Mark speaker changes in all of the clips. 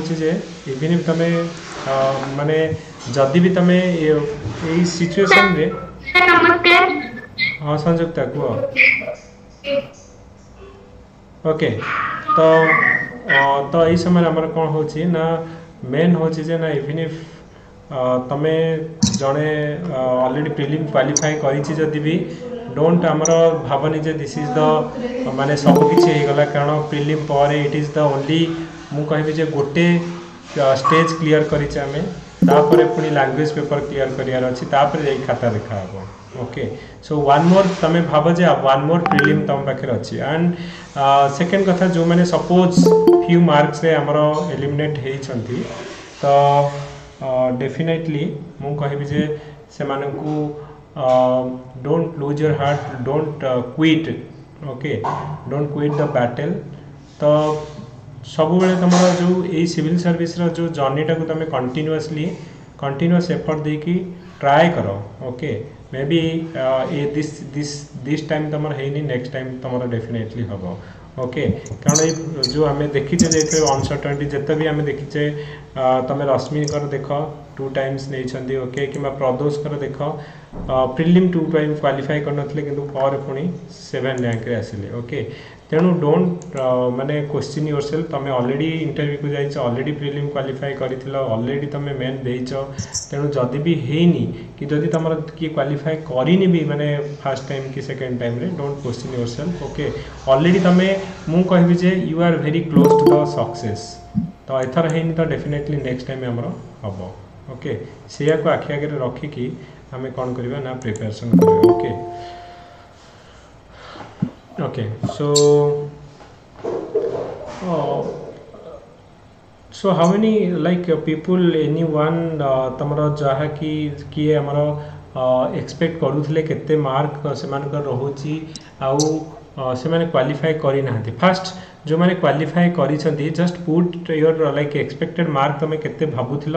Speaker 1: કહું છું જે ઇવન ઇફ તમે ମାନେ ଯଦି ବି ତମେ ଏଇ ସିଚୁଏସନ୍ରେ ହଁ ସଂଯୁକ୍ତା କୁହ ଓକେ ତ ତ ଏଇ ସମୟରେ ଆମର କ'ଣ ହେଉଛି ନା ମେନ୍ ହେଉଛି ଯେ ନା ଇଭିନ୍ ଇଫ୍ ତମେ ଜଣେ ଅଲରେଡ଼ି ପ୍ରିଲିମ୍ କ୍ୱାଲିଫାଏ କରିଛି ଯଦି ବି ଡୋଣ୍ଟ ଆମର ଭାବନି ଯେ ଦିସ୍ ଇଜ୍ ଦ ମାନେ ସବୁକିଛି ହେଇଗଲା କାରଣ ପ୍ରିଲିମ୍ ପରେ ଇଟ୍ ଇଜ୍ ଦ ଓନ୍ଲି मुझी जे गोटे स्टेज क्लीयर करापर पुणी लांगुएज पेपर क्लीयर कर खाता देखा हे ओके सो वन मोर तुम भाव जे वन मोर फिलीम तुम पाखे अच्छे एंड सेकेंड कथा जो मैंने सपोज फ्यू मार्क्स एलिमेट होती तो डेफिनेटली मुझे से मानक don't lose your heart don't quit okay don't quit the battle तो सब बेले तुम जो सिविल सर्विस जो जर्नी टाक तुम कंटिन्यूसली कंटिन्यूस एफर्ट दे कि ट्राए कर okay maybe a this this this time तुम है नेक्स्ट टाइम तुम डेफिनेटली हम ओके कारण जो आम देखीचे अनसर्टनिटी जिते भी आम देखीचे तुम रश्मि देख टू टाइम्स नहीं ओके कि प्रदोष कर देख प्रिलिम टू टाइम क्वाफाए करें कि पुणी सेवेन रैंक आसिले ओके ତେଣୁ ଡୋଣ୍ଟ ମାନେ କୋଶ୍ଚିନ୍ ୟୋର ସେଲ୍ଫ ତୁମେ ଅଲରେଡ଼ି ଇଣ୍ଟରଭ୍ୟୁକୁ ଯାଇଛ ଅଲରେଡ଼ି ପ୍ରିଲିମ୍ କ୍ୱାଲିଫାଏ କରିଥିଲ ଅଲରେଡ଼ି ତୁମେ ମେନ୍ ଦେଇଛ ତେଣୁ ଯଦି ବି ହେଇନି କି ଯଦି ତୁମର କିଏ କ୍ୱାଲିଫାଏ କରିନି ବି ମାନେ ଫାର୍ଷ୍ଟ ଟାଇମ୍ କି ସେକେଣ୍ଡ ଟାଇମ୍ରେ don't question yourself okay already ତୁମେ ମୁଁ କହିବି ଯେ you are very close to the success ତ ଏଥର ହେଇନି ତ ଡେଫିନେଟଲି ନେକ୍ସଟ ଟାଇମ୍ ଆମର ହେବ ଓକେ ସେଇଆକୁ ଆଖି ଆଗରେ ରଖିକି ଆମେ କ'ଣ କରିବା ନା ପ୍ରିପାରେସନ୍ କରିବା okay okay so oh, so how many like people anyone तुमर जहाँकि किए आमर एक्सपेक्ट करुले केते मार्क से रोचे आउ से क्वालिफाई करना फास्ट जो मैंने क्वालिफाई कर just put your like expected mark तुम के भावुल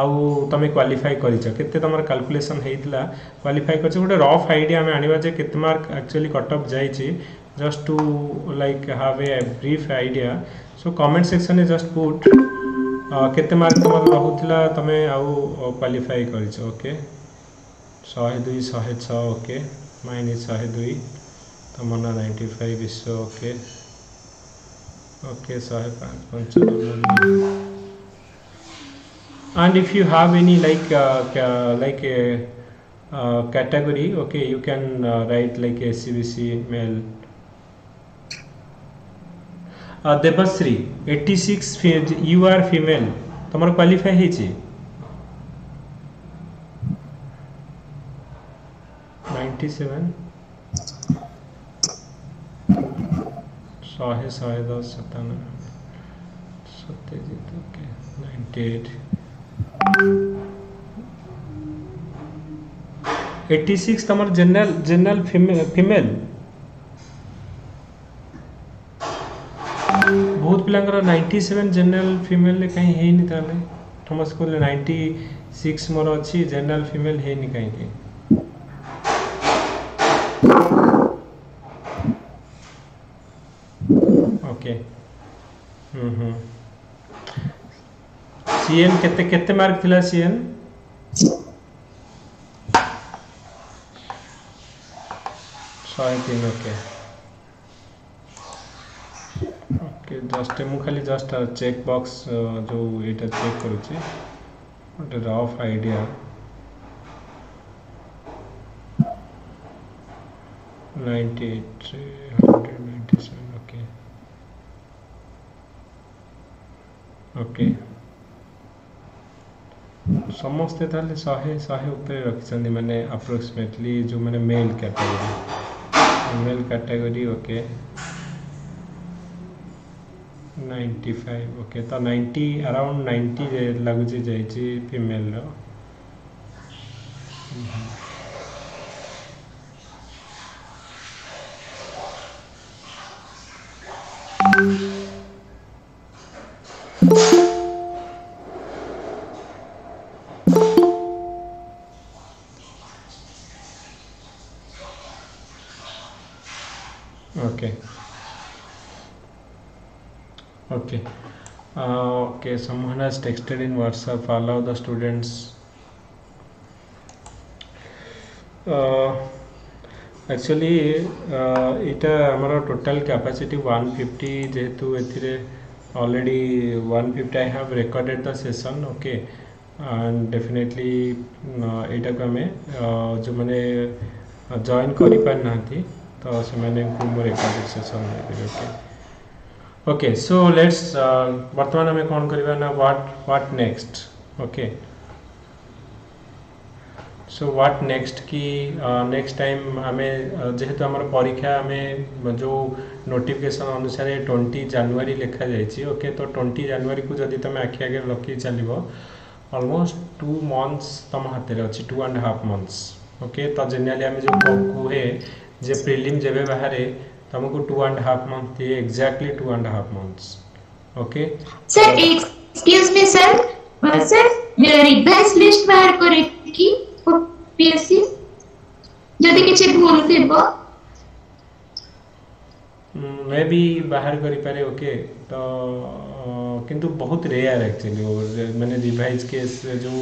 Speaker 1: आउ तुम क्वालिफाई करते तुम कालकुलेसन होता क्वालिफाई कर गोटे रफ आईडिया आम आने जे मार्क एक्चुअली कटअप जाए just to like have a brief idea so comment section रे just put କେତେ ମାର୍କ ତୁମର ରହୁଥିଲା ତୁମେ ଆଉ କ୍ୱାଲିଫାଇ କରିଛ ଓକେ ଶହେ ଦୁଇ ଶହେ ଛଅ ଓକେ ମାଇନସ୍ ଶହେ ଦୁଇ Tamanna ninety five is okay okay so i have punch and if you have any like uh, like a uh, category okay you can uh, write like a cbc mail Debashree eighty six you are female तुम qualify general general female फिमे, पिला ninety seven general female कहीं हे नि ताले थम school six more अच्छी general female है नहीं कहीं के ओके हम्म हम्म सीएन कितने कितने मार्क थिला सीएन शहे तीन ओके ओके जस्ट खाली जस्ट चेक बॉक्स जो ये चेक कर रफ आईडिया ओके समस्ते शहे शहे उपर रखी मैंने अप्रोक्सीमेटली जो मैंने male category male category okay ninety five okay ତ ନାଇଣ୍ଟି ଆରାଉଣ୍ଡ ନାଇଣ୍ଟି ଲାଗୁଛି ଯାଇଛି ଫିମେଲ୍ର okay okay someone has texted in WhatsApp allow the students actually इटा हमारा टोटल कैपेसिटी 150 फिफ्टी जेहेतु already 150 fifty I have recorded the session okay and definitely यटा को आम जो मैंने जॉन कर पारिना तो से recorded session okay okay so let's वर्तमान uh, हमें कौन करवा ना what what next okay so what next की नेक्स्ट टाइम हमें जेहेतु आम परीक्षा आम जो नोटिफिकेसन अनुसार ट्वेंटी जानुआरी लिखा जाए ओके तो ट्वेंटी जनवरी को जदि तुम आखि आगे रखी चलो अलमोस्ट टू मंथ्स तुम हाथ में अच्छे two and half months okay तो जेनेली आम जो कहे जे प्रिलिम जेबे बाहर तमको टू एंड हाफ मंथ दिए exactly two and half months okay
Speaker 2: sir excuse me sir sir request list बाहर करेकी पीएससी जदि किसी भूल से थिबो
Speaker 1: मे भी बाहर कर पारे ओके तो किंतु बहुत रेयर एक्चुअली मैंने रिवाइज केस जो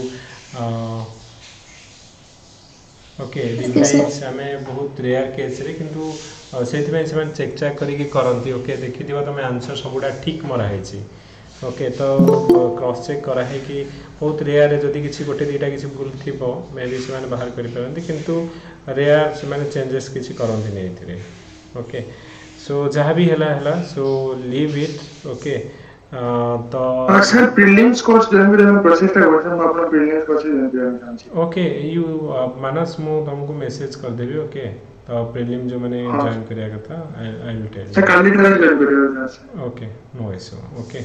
Speaker 1: ओके रिवाइज हमें बहुत रेयर केस रे किंतु से चेक चेक करके करती ओके देखीद तुम्हें आंसर सबूत ठीक मराई ओके तो क्रस चेक कराई बहुत रेयर जदि किसी गोटे दुटा किसी भूल थी मे बी से बाहर करूँ रेयर से चेजेस किसी करती नहीं ओके सो जहाँ भी है सो लिव इट ओके तो
Speaker 3: सर प्रीलिम्स कोर्स जन भी हम प्रोसेस का वर्जन में अपना प्रीलिम्स कोर्स जन भी
Speaker 1: ओके यू मानस मु तुमको मैसेज कर देबी ओके प्रीलिम जो मैंने जॉइन हाँ। कर था आई विल टेल सर कल
Speaker 4: निकल
Speaker 3: गए
Speaker 1: okay no issue okay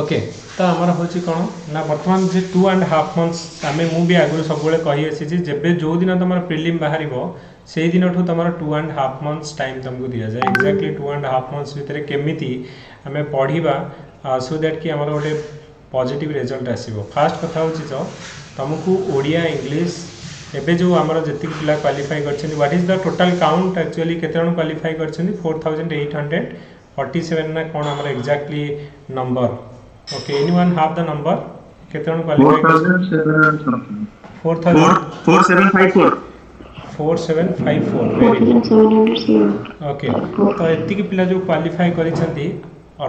Speaker 1: okay तो हमारा होची कौन ना बर्तमान जे टू एंड हाफ मंथ्स आमे मु भी सब बोले कहि जो दिन तुम प्रीलिम बाहर से दिन ठू तुम two and half months time तुमको दि जाए exactly two and half months भितर केमी आम पढ़ा सो दैट कि आम गोटे पजिट रेजल्ट आसो फास्ट कथ तुमको ओडिया इंग्लीश एबे जो आम जी पिला क्वाफाई कर what is the total count actually केत क्वाफाई कर four thousand eight hundred forty seven ना कौन आम exactly number okay any one half the number केत four seven five four okay तो ये क्वाफाई कर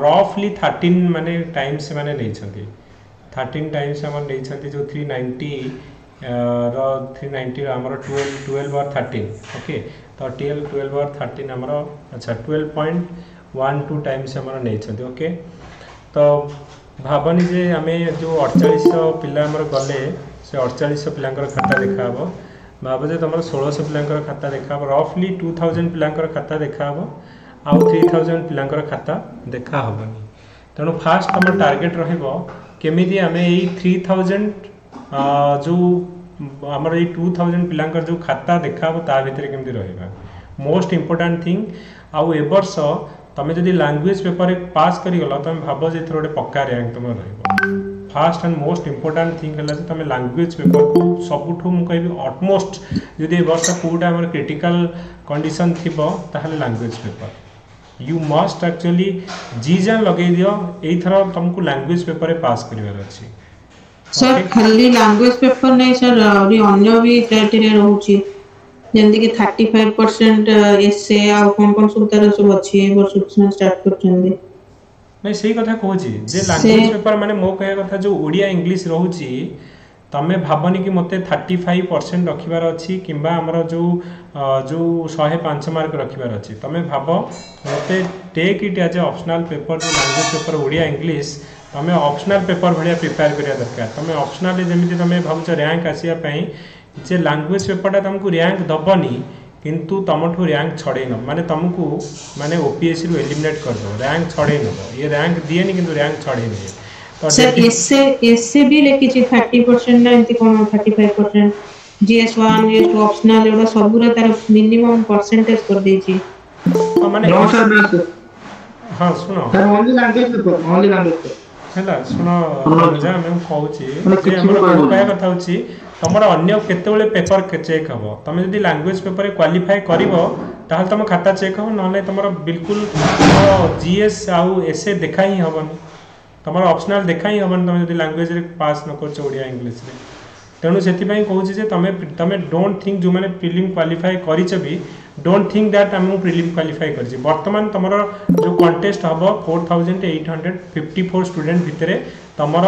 Speaker 1: रफली थर्टिन मानते टाइम से थर्टिन टाइम से जो थ्री नाइंटी ର ଥ୍ରୀ ନାଇଣ୍ଟି ଆମର twelve twelve or thirteen okay ତ ଟୁଏଲ୍ଭ ଟୁଏଲ୍ଭ ଆର୍ ଥାର୍ଟିନ୍ ଆମର ଆଚ୍ଛା twelve point one two times ଆମର ନେଇଛନ୍ତି ଓକେ ତ ଭାବନି ଯେ ଆମେ ଯେଉଁ ଅଡ଼ଚାଳିଶଶହ ପିଲା ଆମର ଗଲେ ସେ ଅଡ଼ଚାଳିଶଶହ ପିଲାଙ୍କର ଖାତା ଦେଖାହେବ ଭାବ ଯେ ତୁମର ଷୋଳଶହ ପିଲାଙ୍କର ଖାତା ଦେଖାହେବ ରଫଲି ଟୁ ଥାଉଜେଣ୍ଡ ପିଲାଙ୍କର ଖାତା ଦେଖାହେବ ଆଉ ଥ୍ରୀ ଥାଉଜେଣ୍ଡ ପିଲାଙ୍କର ଖାତା ଦେଖା ହେବନି ତେଣୁ ଫାର୍ଷ୍ଟ ତୁମ ଟାର୍ଗେଟ୍ ରହିବ କେମିତି ଆମେ ଏଇ ଥ୍ରୀ ଥାଉଜେଣ୍ଡ ଯେଉଁ ଆମର ଏଇ ଟୁ ଥାଉଜେଣ୍ଡ ପିଲାଙ୍କର ଯେଉଁ ଖାତା ଦେଖାହେବ ତା ଭିତରେ କେମିତି ରହିବା ମୋଷ୍ଟ ଇମ୍ପୋର୍ଟାଣ୍ଟ ଥିଙ୍ଗ ଆଉ ଏ ବର୍ଷ ତୁମେ ଯଦି ଲାଙ୍ଗୁଏଜ୍ ପେପରରେ ପାସ୍ କରିଗଲ ତୁମେ ଭାବ ଯେ ଏଥିରେ ଗୋଟେ ପକ୍କା ର୍ୟାଙ୍କ ତୁମର ରହିବ first and most important thing ହେଲା ଯେ ତୁମେ ଲାଙ୍ଗୁଏଜ୍ ପେପରକୁ ସବୁଠୁ ମୁଁ କହିବି ଅଟମୋଷ୍ଟ ଯଦି ଏ ବର୍ଷ କେଉଁଟା ଆମର କ୍ରିଟିକାଲ କଣ୍ଡିସନ୍ ଥିବ ତାହେଲେ language paper you must actually G ଜାନ୍ ଲଗାଇ ଦିଅ ଏଇଥର ତୁମକୁ ଲାଙ୍ଗୁଏଜ୍ ପେପରରେ ପାସ୍ କରିବାର ଅଛି ସାର୍
Speaker 5: ଖାଲି ଲାଙ୍ଗୁଏଜ ପେପର ନାହିଁ ସାର୍ ଆହୁରି ଅନ୍ୟ ବି ସେଥିରେ ରହୁଛି ଯେମିତିକି ଥାର୍ଟି ଫାଇଭ ପରସେଣ୍ଟ ଏସେ ଆଉ କ'ଣ କ'ଣ ସବୁ ତାର ସବୁ ଅଛି ଏ ବର୍ଷ ଷ୍ଟାର୍ଟ କରୁଛନ୍ତି
Speaker 1: ନାଇଁ ସେଇ କଥା କହୁଛି ଯେ ଲାଙ୍ଗୁଏଜ ପେପର ମାନେ ମୋ କହିବା କଥା ଯୋଉ ଓଡ଼ିଆ ଇଂଲିଶ ରହୁଛି ତମେ ଭାବନି କି ମୋତେ ଥାର୍ଟି ଫାଇଭ ପରସେଣ୍ଟ ରଖିବାର ଅଛି କିମ୍ବା ଆମର ଯେଉଁ ଯେଉଁ ଶହେ ପାଞ୍ଚ ମାର୍କ ରଖିବାର ଅଛି ତମେ ଭାବ ମୋତେ take it as a optional paper ଯେଉଁ ଲାଙ୍ଗୁଏଜ୍ ପେପର ଓଡ଼ିଆ ଇଂଲିଶ તમે ઓપ્શનલ પેપર ભଳିଆ ପ୍ରିପେୟାର କରିବା ଦରକାର તમે ଅପ୍ସନାଲି ଯେମିତି તમે ଭାବୁଛ ର୍ୟାଙ୍କ ଆସିବା ପାଇଁ ଯେ ଲାଙ୍ଗୁଏଜ ପେପରଟା ତୁମକୁ ର୍ୟାଙ୍କ ଦେବନି କିନ୍ତୁ ତୁମଠୁ ର୍ୟାଙ୍କ ଛଡ଼େଇ ନେବ ମାନେ ତୁମକୁ ମାନେ ଓପିଏସ୍ସିରୁ ଏଲିମିନେଟ୍ କରିଦେବ ର୍ୟାଙ୍କ ଛଡ଼େଇ ନେବ ଇଏ ର୍ୟାଙ୍କ ଦିଏନି କିନ୍ତୁ ର୍ୟାଙ୍କ ଛଡ଼େଇ ନିଏ ସାର୍
Speaker 5: ଏସେ ଏସେ ବି ଲେଖିଛି 30% ନା ଏମିତି କ'ଣ 35% GS1 GS2 ଅପ୍ସନାଲ ଏଗୁଡ଼ା ସବୁର ତାର ମିନିମମ୍ ପରସେଣ୍ଟେଜ କରିଦେଇଛି
Speaker 1: ମାନେ ହଁ ଶୁଣ
Speaker 4: sir
Speaker 6: only language
Speaker 4: paper only language paper
Speaker 1: ହେଲା ଶୁଣ ରଜା ମୁଁ କହୁଛି ସେ ଆମର କହିବା କଥା ହେଉଛି ତମର ଅନ୍ୟ କେତେବେଳେ ପେପର ଚେକ୍ ହେବ ତମେ ଯଦି ଲାଙ୍ଗୁଏଜ ପେପରରେ କ୍ୱାଲିଫାଏ କରିବ ତାହେଲେ ତମ ଖାତା ଚେକ୍ ହେବ ନହେଲେ ତମର ବିଲକୁଲ ଜିଏସ୍ ଆଉ ଏସ୍ଏ ଦେଖା ହିଁ ହେବନି ତମର ଅପସନାଲ ଦେଖା ହିଁ ହେବନି ତମେ ଯଦି ଲାଙ୍ଗୁଏଜରେ ପାସ୍ ନ କରୁଛ ଓଡ଼ିଆ ଇଂଲିଶରେ তেমন সেপাই কৌছি যে তুমি তুমি ডোট থিঙ্ক যে প্রিলিম ক্বালিফাই করছ বি ডোট থিঙ্ক দ্যাট আমি প্রিলিম ক্বালিফাই করছি বর্তমান তোমার যে কন্টেস্ট হব four thousand eight hundred fifty four student ভিতরে তোমার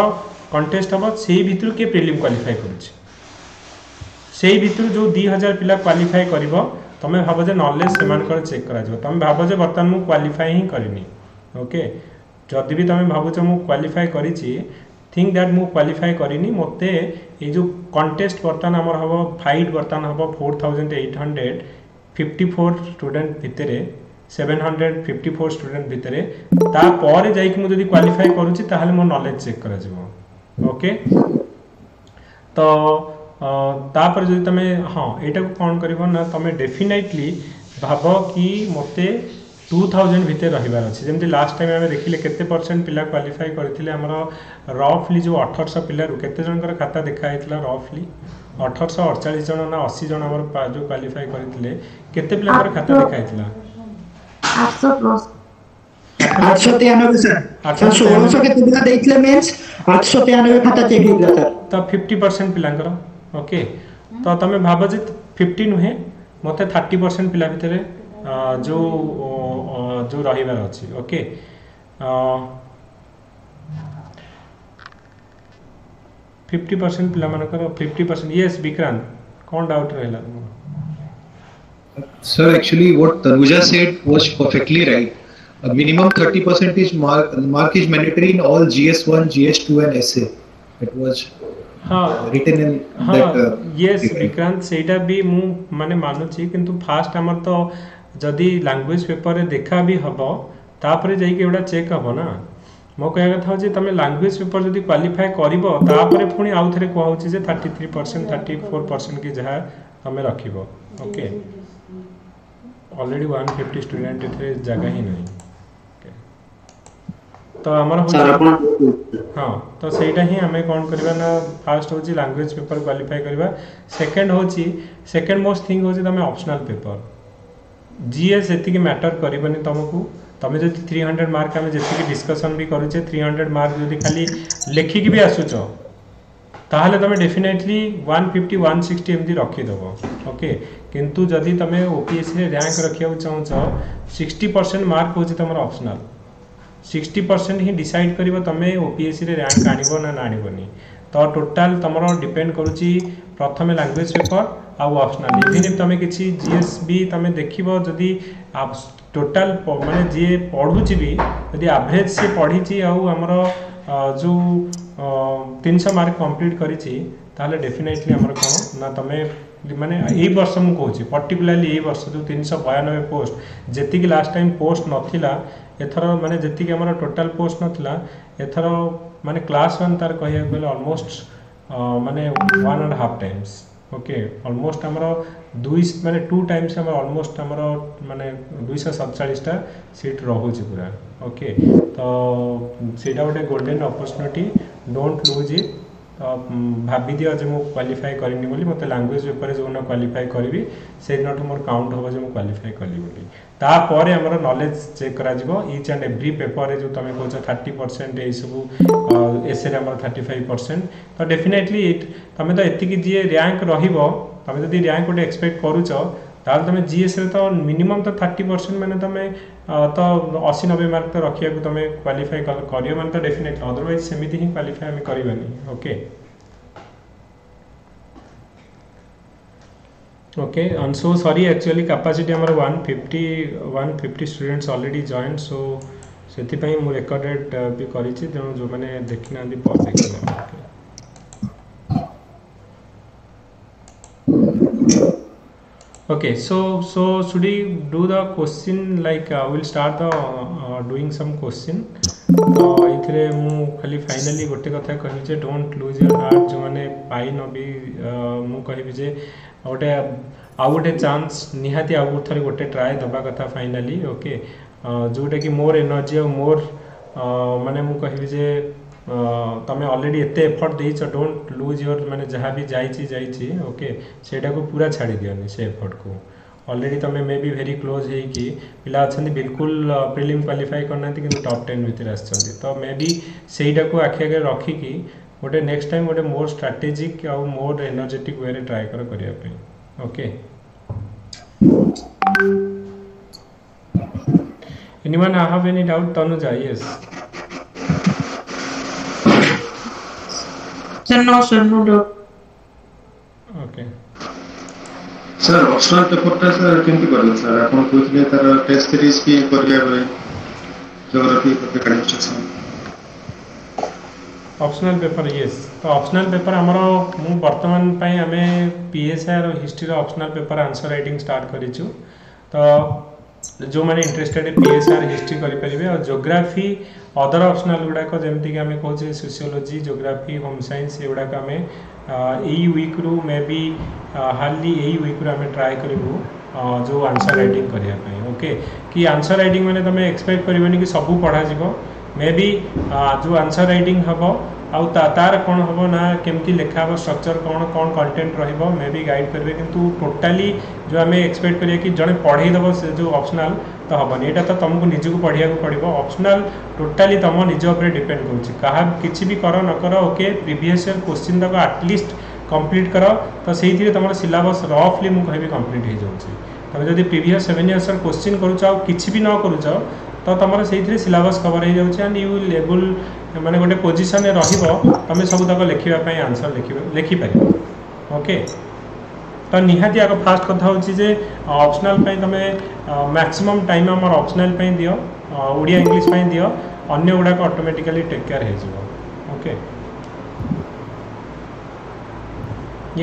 Speaker 1: কন্টেস্ট হব সেই ভিতর কি প্রিলিম ক্বালিফাই করছে সেই ভিতর যে দুই হাজার পিলা ক্বালিফাই করব তুমি ভাব যে নলেজ সে চেক করা তুমি ভাব যে বর্তমান মু ক্বালিফাই হি করিনি ওকে যদি বি তুমি ভাবুছ মু ক্বালিফাই করেছি থিঙ্ক ଦ୍ୟାଟ୍ ମୁଁ କ୍ୱାଲିଫାଏ କରିନି ମୋତେ ଏଇ ଯେଉଁ କଣ୍ଟେଷ୍ଟ ବର୍ତ୍ତମାନ ଆମର ହେବ ଫାଇଟ୍ ବର୍ତ୍ତମାନ ହେବ four thousand eight hundred fifty four student ଭିତରେ seven hundred fifty four student ଭିତରେ ତାପରେ ଯାଇକି ମୁଁ ଯଦି କ୍ୱାଲିଫାଏ କରୁଛି ତାହେଲେ ମୋ ନଲେଜ ଚେକ୍ କରାଯିବ ଓକେ ତ ତାପରେ ଯଦି ତୁମେ ହଁ ଏଇଟାକୁ କ'ଣ କରିବ ନା ତୁମେ ଡେଫିନାଇଟଲି ଭାବ କି ମୋତେ টু থাউজেন্ড ভিতরে রহবার অছে যেমন লাস্ট টাইম আমি দেখলে কেতে পরসেন্ট পিলা কোয়ালিফাই করে আমার রফলি যে অঠরশ পিলার কেতে জনকর খাতা দেখা হয়েছিল রফলি অঠরশ অড়চাশ জন না অশি জন আমার যে কোয়ালিফাই করে কেতে পিলাঙ্কর খাতা দেখা হয়েছিল
Speaker 7: আটশো তিরানব্বই স্যার
Speaker 1: ষোলশো
Speaker 7: কেতে পিলা দিয়েছিল মেন্স আটশো তিরানব্বই খাতা চেক হয়েছিল স্যার
Speaker 1: তো ফিফটি পরসেন্ট পিলাঙ্কর ওকে ତ ତମେ ଭାବ ଯେ ଫିଫ୍ଟି ନୁହେଁ ମୋତେ ଥାର୍ଟି ପରସେଣ୍ଟ ପିଲା ଭିତରେ ଯେଉଁ ଯେଉଁ ରହିବାର ଅଛି ଓକେ ଫିଫ୍ଟି ପରସେଣ୍ଟ ପିଲାମାନଙ୍କର ଫିଫ୍ଟି ପରସେଣ୍ଟ ୟେସ୍ ବିକ୍ରାନ୍ତ କ'ଣ ଡାଉଟ୍ ରହିଲା ତୁମର
Speaker 8: Sir, actually, what Tanuja said was perfectly right. A minimum 30 percentage mark, mark is mandatory in all GS1, GS2, and SA. It was written ହଁ
Speaker 1: yes Vikrant ସେଇଟା ବି ମୁଁ ମାନେ ମାନୁଛି କିନ୍ତୁ ଫାର୍ଷ୍ଟ ଆମର ତ जदि लांगुएज पेपर में देखा भी हम तापर जाइटा चेक हम ना मो कह कथा तुम लांगुएज पेपर जो क्वाफाए करतापर पुणी आउ थे कहु thirty three percent thirty four percent कि जहाँ तुम रख okay already one fifty student ए जगह ही ना तो आमर हाँ तो सेटा ही आम कौन करवा फास्ट हूँ लांगुएज पेपर क्वाफाए करवा सेकेंड हूँ सेकेंड मोस्ट थिंग हूँ तुम्हें अप्सनाल पेपर जीए से मैटर करें तुम जो थ्री हंड्रेड मार्क आम जी डिस्कसन भी करूचे थ्री हंड्रेड मार्क जो खाली लेखिक भी आसुच ताल तुम definitely one fifty one sixty एमती रखिदेव ओके किंतु जदि तुम ओपीएससी रैंक रखा चाहच सिक्सटी परसेंट मार्क हूँ तुम अपसनाल सिक्सटी परसेंट ही डिसाइड कर तुम्हें ओपीएससी रैंक आन ना आनबोनी तो टोटाल तुम डिपेड करुच्ची प्रथम लांगुएज पेपर ଆଉ ଅପସନାଲ୍ ଇଭିନ୍ ତୁମେ କିଛି ଜି ଏସ୍ ବି ତୁମେ ଦେଖିବ ଯଦି ଟୋଟାଲ ମାନେ ଯିଏ ପଢ଼ୁଛି ବି ଯଦି ଆଭରେଜ୍ ସିଏ ପଢ଼ିଛି ଆଉ ଆମର ଯେଉଁ ତିନିଶହ ମାର୍କ କମ୍ପ୍ଲିଟ୍ କରିଛି ତାହେଲେ ଡେଫିନେଟଲି ଆମର କ'ଣ ନା ତୁମେ ମାନେ ଏଇ ବର୍ଷ ମୁଁ କହୁଛି ପର୍ଟିକୁଲାରଲି ଏଇ ବର୍ଷ ଯେଉଁ ତିନିଶହ ବୟାନବେ ପୋଷ୍ଟ ଯେତିକି ଲାଷ୍ଟ ଟାଇମ୍ ପୋଷ୍ଟ ନଥିଲା ଏଥର ମାନେ ଯେତିକି ଆମର ଟୋଟାଲ ପୋଷ୍ଟ ନଥିଲା ଏଥର ମାନେ କ୍ଲାସ୍ ୱାନ୍ ତାର କହିବାକୁ ଗଲେ ଅଲମୋଷ୍ଟ ମାନେ one and half times okay almost আমার দুই মানে টু টাইমস আমার অলমোস্ট আমার মানে দুইশহ সতচাশটা সিট রহুছি পুরা ওকে তো সেটা গোটে golden opportunity don't lose it ଭାବିଦିଅ ଯେ ମୁଁ କ୍ୱାଲିଫାଏ କରିନି ବୋଲି ମୋତେ ଲାଙ୍ଗୁଏଜ୍ ପେପର୍ରେ ଯେଉଁଦିନ କ୍ୱାଲିଫାଏ କରିବି ସେଦିନଠୁ ମୋର କାଉଣ୍ଟ ହେବ ଯେ ମୁଁ କ୍ୱାଲିଫାଏ କଲି ବୋଲି তারপরে আমার নলেজ চেক করা ইচ আন্ড এভ্রি পেপরে যে তুমি কৌছ থার্টি পরসেন্ট এইসবু এসেরে আমার থার্টি ফাইভ পরসেন্ট তো ডেফিনেটলি ইট তুমি তো এতিকি যে র্যাঙ্ক রহব তুমি যদি র্যাঙ্ক গোটে এক্সপেক্ট করুছ তাহলে তুমি জিএসরে তো মিনিমম তো থার্টি পরসেন্ট মানে তুমি তো অশী নবে মার্ক তো রক্ষা তুমি কোয়ালিফাই করিও মানে তো ডেফিনেটলি অদরওয়াইজ সেমিতি হি কোয়ালিফাই আমি করবানি okay okay and so sorry actually capacity हमारे 150 150 स्टूडेंट्स ऑलरेडी जॉइन सो सेति पई मु रिकॉर्डेड भी करी छी जों जो माने देखिना दी पर देख okay okay so so should we do the question like I will start the doing some question तो ये खाली फाइनाली गोटे कथा कह डोंट लुज योर हार्ट जो मैंने पाइन भी मुझे गोटे आउ गोटे चान्स निहाती आउ थे गोटे ट्राए दबा कथा फाइनाली ओके जोटा कि मोर एनर्जी और मोर मैंने कहबीजे तुम्हें अलरेडी एत एफर्ट दे डोंट लूज योर मैंने जहाँ भी जाके पूरा छाड़ दिवनी से एफर्ट को অলরেডি টমে মেবি ভেরি ক্লোজ হেই কি পিলাছন বিলকুল প্রিলিম কোয়ালিফাই করনা কিন্তু টপ 10 ভিতর আছন তো মেবি সেইটা কো আখিয়া কে রাখকি কি ওটে নেক্সট টাইম ওটে মোর স্ট্র্যাটেজিক অউর মোর এনার্জেটিক ওয়ে রে ট্রাই কর করিয়া pay okay anyone I have any doubt Tanuj yes
Speaker 5: চনও চনও ডক
Speaker 1: ওকে
Speaker 3: ସାର୍ ଅସଲ ପେପରଟା ସାର୍ କେମିତି କରିଲେ ସାର୍ ଆପଣ କହୁଥିଲେ ତାର ଟେଷ୍ଟ ସିରିଜ କି କରିବା ବେଳେ ଜୋଗ୍ରାଫି
Speaker 1: ଅପସନାଲ୍ ପେପର ୟେସ୍ ତ ଅପସନାଲ୍ ପେପର ଆମର ମୁଁ ବର୍ତ୍ତମାନ ପାଇଁ ଆମେ ପିଏସ୍ଆର୍ ହିଷ୍ଟ୍ରିର optional paper answer writing start କରିଛୁ ତ ଯେଉଁମାନେ ଇଣ୍ଟରେଷ୍ଟେଡ୍ ପିଏସ୍ଆର୍ ହିଷ୍ଟ୍ରି କରିପାରିବେ ଆଉ ଜୋଗ୍ରାଫି ଅଦର ଅପସନାଲ୍ ଗୁଡ଼ାକ ଯେମିତିକି ଆମେ କହୁଛେ ସୋସିଓଲୋଜି ଜୋଗ୍ରାଫି ହୋମ୍ ସାଇନ୍ସ ଏଗୁଡ଼ାକ ଆମେ यही मे बी हार्डली यही रु आम ट्राए करूँ जो आंसर राइटिंग करने ओके कि आंसर रईट मैंने तुम एक्सपेक्ट कर सब पढ़ाजी मे बी जो आंसर रईटिंग हम आउ तार कौन हम ना केमती लिखा हे स्ट्रक्चर कौन कौन कंटेन्ट रे बी भी गाइड करेंगे कि टोटाली जो आम एक्सपेक्ट करें कि जड़े पढ़ेदेव से जो ऑप्शनल हमन यहाँ तो तुमको निजी पढ़ा पड़ो अपसनाल टोटाली तुम निजी डिपेड कर किसी भी कर न कर ओके प्रिभस इयर क्वेश्चन तक आटलिस्ट कम्प्लीट कर तो सही तुम सिलबस रफली मुझे कहि कम्प्लीट हो तुम जब प्रिभस सेवेन इयर्स क्वेश्चन करुच आ कि भी न करुच तो तुम से सिलबस कवर हो एंड यू लेवल मैंने गोटे पोजिशन रही रुमें सबूत लिखापी आंसर लिखिपर ओके ତ ନିହାତି ଆଗ ଫାଷ୍ଟ କଥା ହେଉଛି ଯେ ଅପସନାଲ୍ ପାଇଁ ତୁମେ ମ୍ୟାକ୍ସିମମ୍ ଟାଇମ୍ ଆମର ଅପସନାଲ୍ ପାଇଁ ଦିଅ ଓଡ଼ିଆ ଇଂଲିଶ ପାଇଁ ଦିଅ ଅନ୍ୟ ଗୁଡ଼ାକ ଅଟୋମେଟିକାଲି ଟେକ୍ କେୟାର ହେଇଯିବ ଓକେ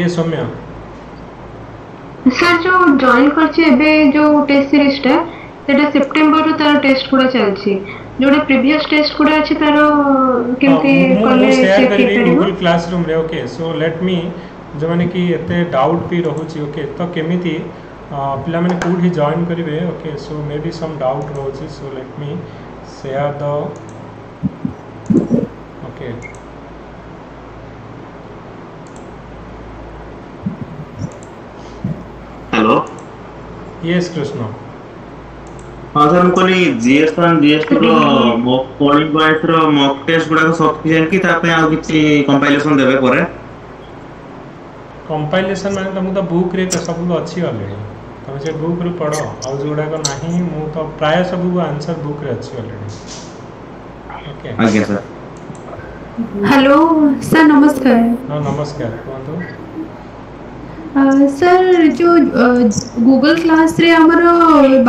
Speaker 1: ଇଏ ସୌମ୍ୟ
Speaker 9: ସାର୍ ଯୋଉ ଜଏନ୍ କରିଛି ଏବେ ଯୋଉ ଟେଷ୍ଟ ସିରିଜଟା ସେଟା ସେପ୍ଟେମ୍ବରରୁ ତାର ଟେଷ୍ଟ ଗୁଡ଼ା ଚାଲିଛି ଯୋଉଟା ପ୍ରିଭିୟସ୍ ଟେଷ୍ଟ ଗୁଡ଼ା ଅଛି ତାର କେମିତି କଲେ ସେୟାର କରିବି
Speaker 1: ଗୁଗଲ କ୍ଲାସରୁମ୍ ରେ ଓକେ ସୋ ଲେଟ୍ ମି जो ଯେଉଁମାନେ କି ଏତେ ଡାଉଟ୍ ବି ରହୁଛି ଓକେ ତ କେମିତି ପିଲାମାନେ କେଉଁଠି जॉन करेंगे okay so maybe some doubt रोचे so let me share the okay
Speaker 6: hello
Speaker 1: yes Krishna
Speaker 6: हाँ सर हमको नहीं जीएस और जीएस टू रो मॉक कोडिंग वाइज रो मॉक टेस्ट बड़ा तो सब किसी की तापने आउ किसी कंपाइलेशन देवे करे
Speaker 1: କମ୍ପାଇଲେସନ୍ ମାନେ ତୁମକୁ ତ ବୁକ୍ରେ ସବୁ ଅଛି ଅଲରେଡ଼ି ତୁମେ ସେ ବୁକ୍ରୁ ପଢ଼ ଆଉ ଯେଉଁଗୁଡ଼ାକ ନାହିଁ ମୁଁ ତ ପ୍ରାୟ ସବୁ ଆନ୍ସର ବୁକ୍ରେ ଅଛି ଅଲରେଡ଼ି ଓକେ
Speaker 10: ହ୍ୟାଲୋ ସାର୍ ନମସ୍କାର
Speaker 1: ହଁ ନମସ୍କାର କୁହନ୍ତୁ
Speaker 10: ସାର୍ ଯେଉଁ ଗୁଗଲ କ୍ଲାସ୍ରେ ଆମର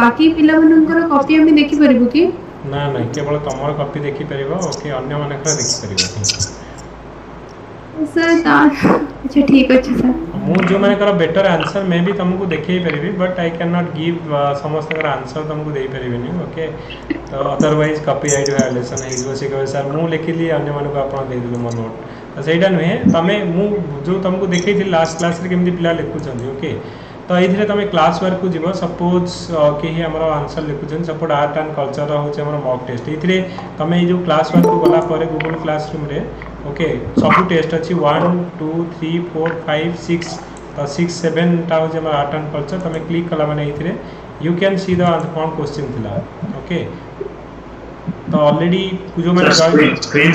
Speaker 10: ବାକି ପିଲାମାନଙ୍କର କପି ଆମେ ଦେଖିପାରିବୁ କି
Speaker 1: ନା ନା କେବଳ ତମର କପି ଦେଖିପାରିବ କି ଅନ୍ୟମାନଙ୍କର ଦେଖିପାରିବନି
Speaker 10: सर अच्छा ठीक अछि सर
Speaker 1: ମୁଁ ଯେଉଁମାନଙ୍କର ବେଟର୍ ଆନ୍ସର୍ ମେ ବି ତମକୁ ଦେଖାଇ ପାରିବି but I can not give ସମସ୍ତଙ୍କର ଆନ୍ସର୍ ତମକୁ ଦେଇପାରିବିନି ଓକେ ତ ଅଦରୱାଇଜ୍ କପି ରାଇଟ୍ ଭାୟୋଲେସନ୍ ହେଇଯିବ ସେ କହିବେ ସାର୍ ମୁଁ ଲେଖିଲି ଅନ୍ୟମାନଙ୍କୁ ଆପଣ ଦେଇଦେଲେ ମୋ ନୋଟ୍ ତ ସେଇଟା ନୁହେଁ ତମେ ମୁଁ ଯେଉଁ ତମକୁ ଦେଖାଇଥିଲି ଲାଷ୍ଟ କ୍ଲାସ୍ରେ କେମିତି ପିଲା ଲେଖୁଛନ୍ତି ଓକେ ତ ଏଇଥିରେ ତମେ କ୍ଲାସ୍ ୱାର୍କକୁ ଯିବ ସପୋଜ୍ କେହି ଆମର ଆନ୍ସର୍ ଲେଖୁଛନ୍ତି ସପୋଜ୍ ଆର୍ଟ ଆଣ୍ଡ କଲଚର୍ ହେଉଛି ଆମର ମକ୍ ଟେଷ୍ଟ ଏଇଥିରେ ତମେ ଏଇ ଯେଉଁ କ୍ଲାସ୍ ୱାର୍କକୁ ଗଲା ପରେ ଗୁଗୁଲ୍ କ୍ଲାସ୍ ରୁମ୍ରେ ओके सब टेस्ट अच्छी one two three four five six six सेवेनटा हूँ आर्ट एंड कल्चर तुम क्लिक कला मैंने यू क्या सी दौन क्वेश्चन था ओके तो ऑलरेडी जो मैंने
Speaker 6: स्क्रीन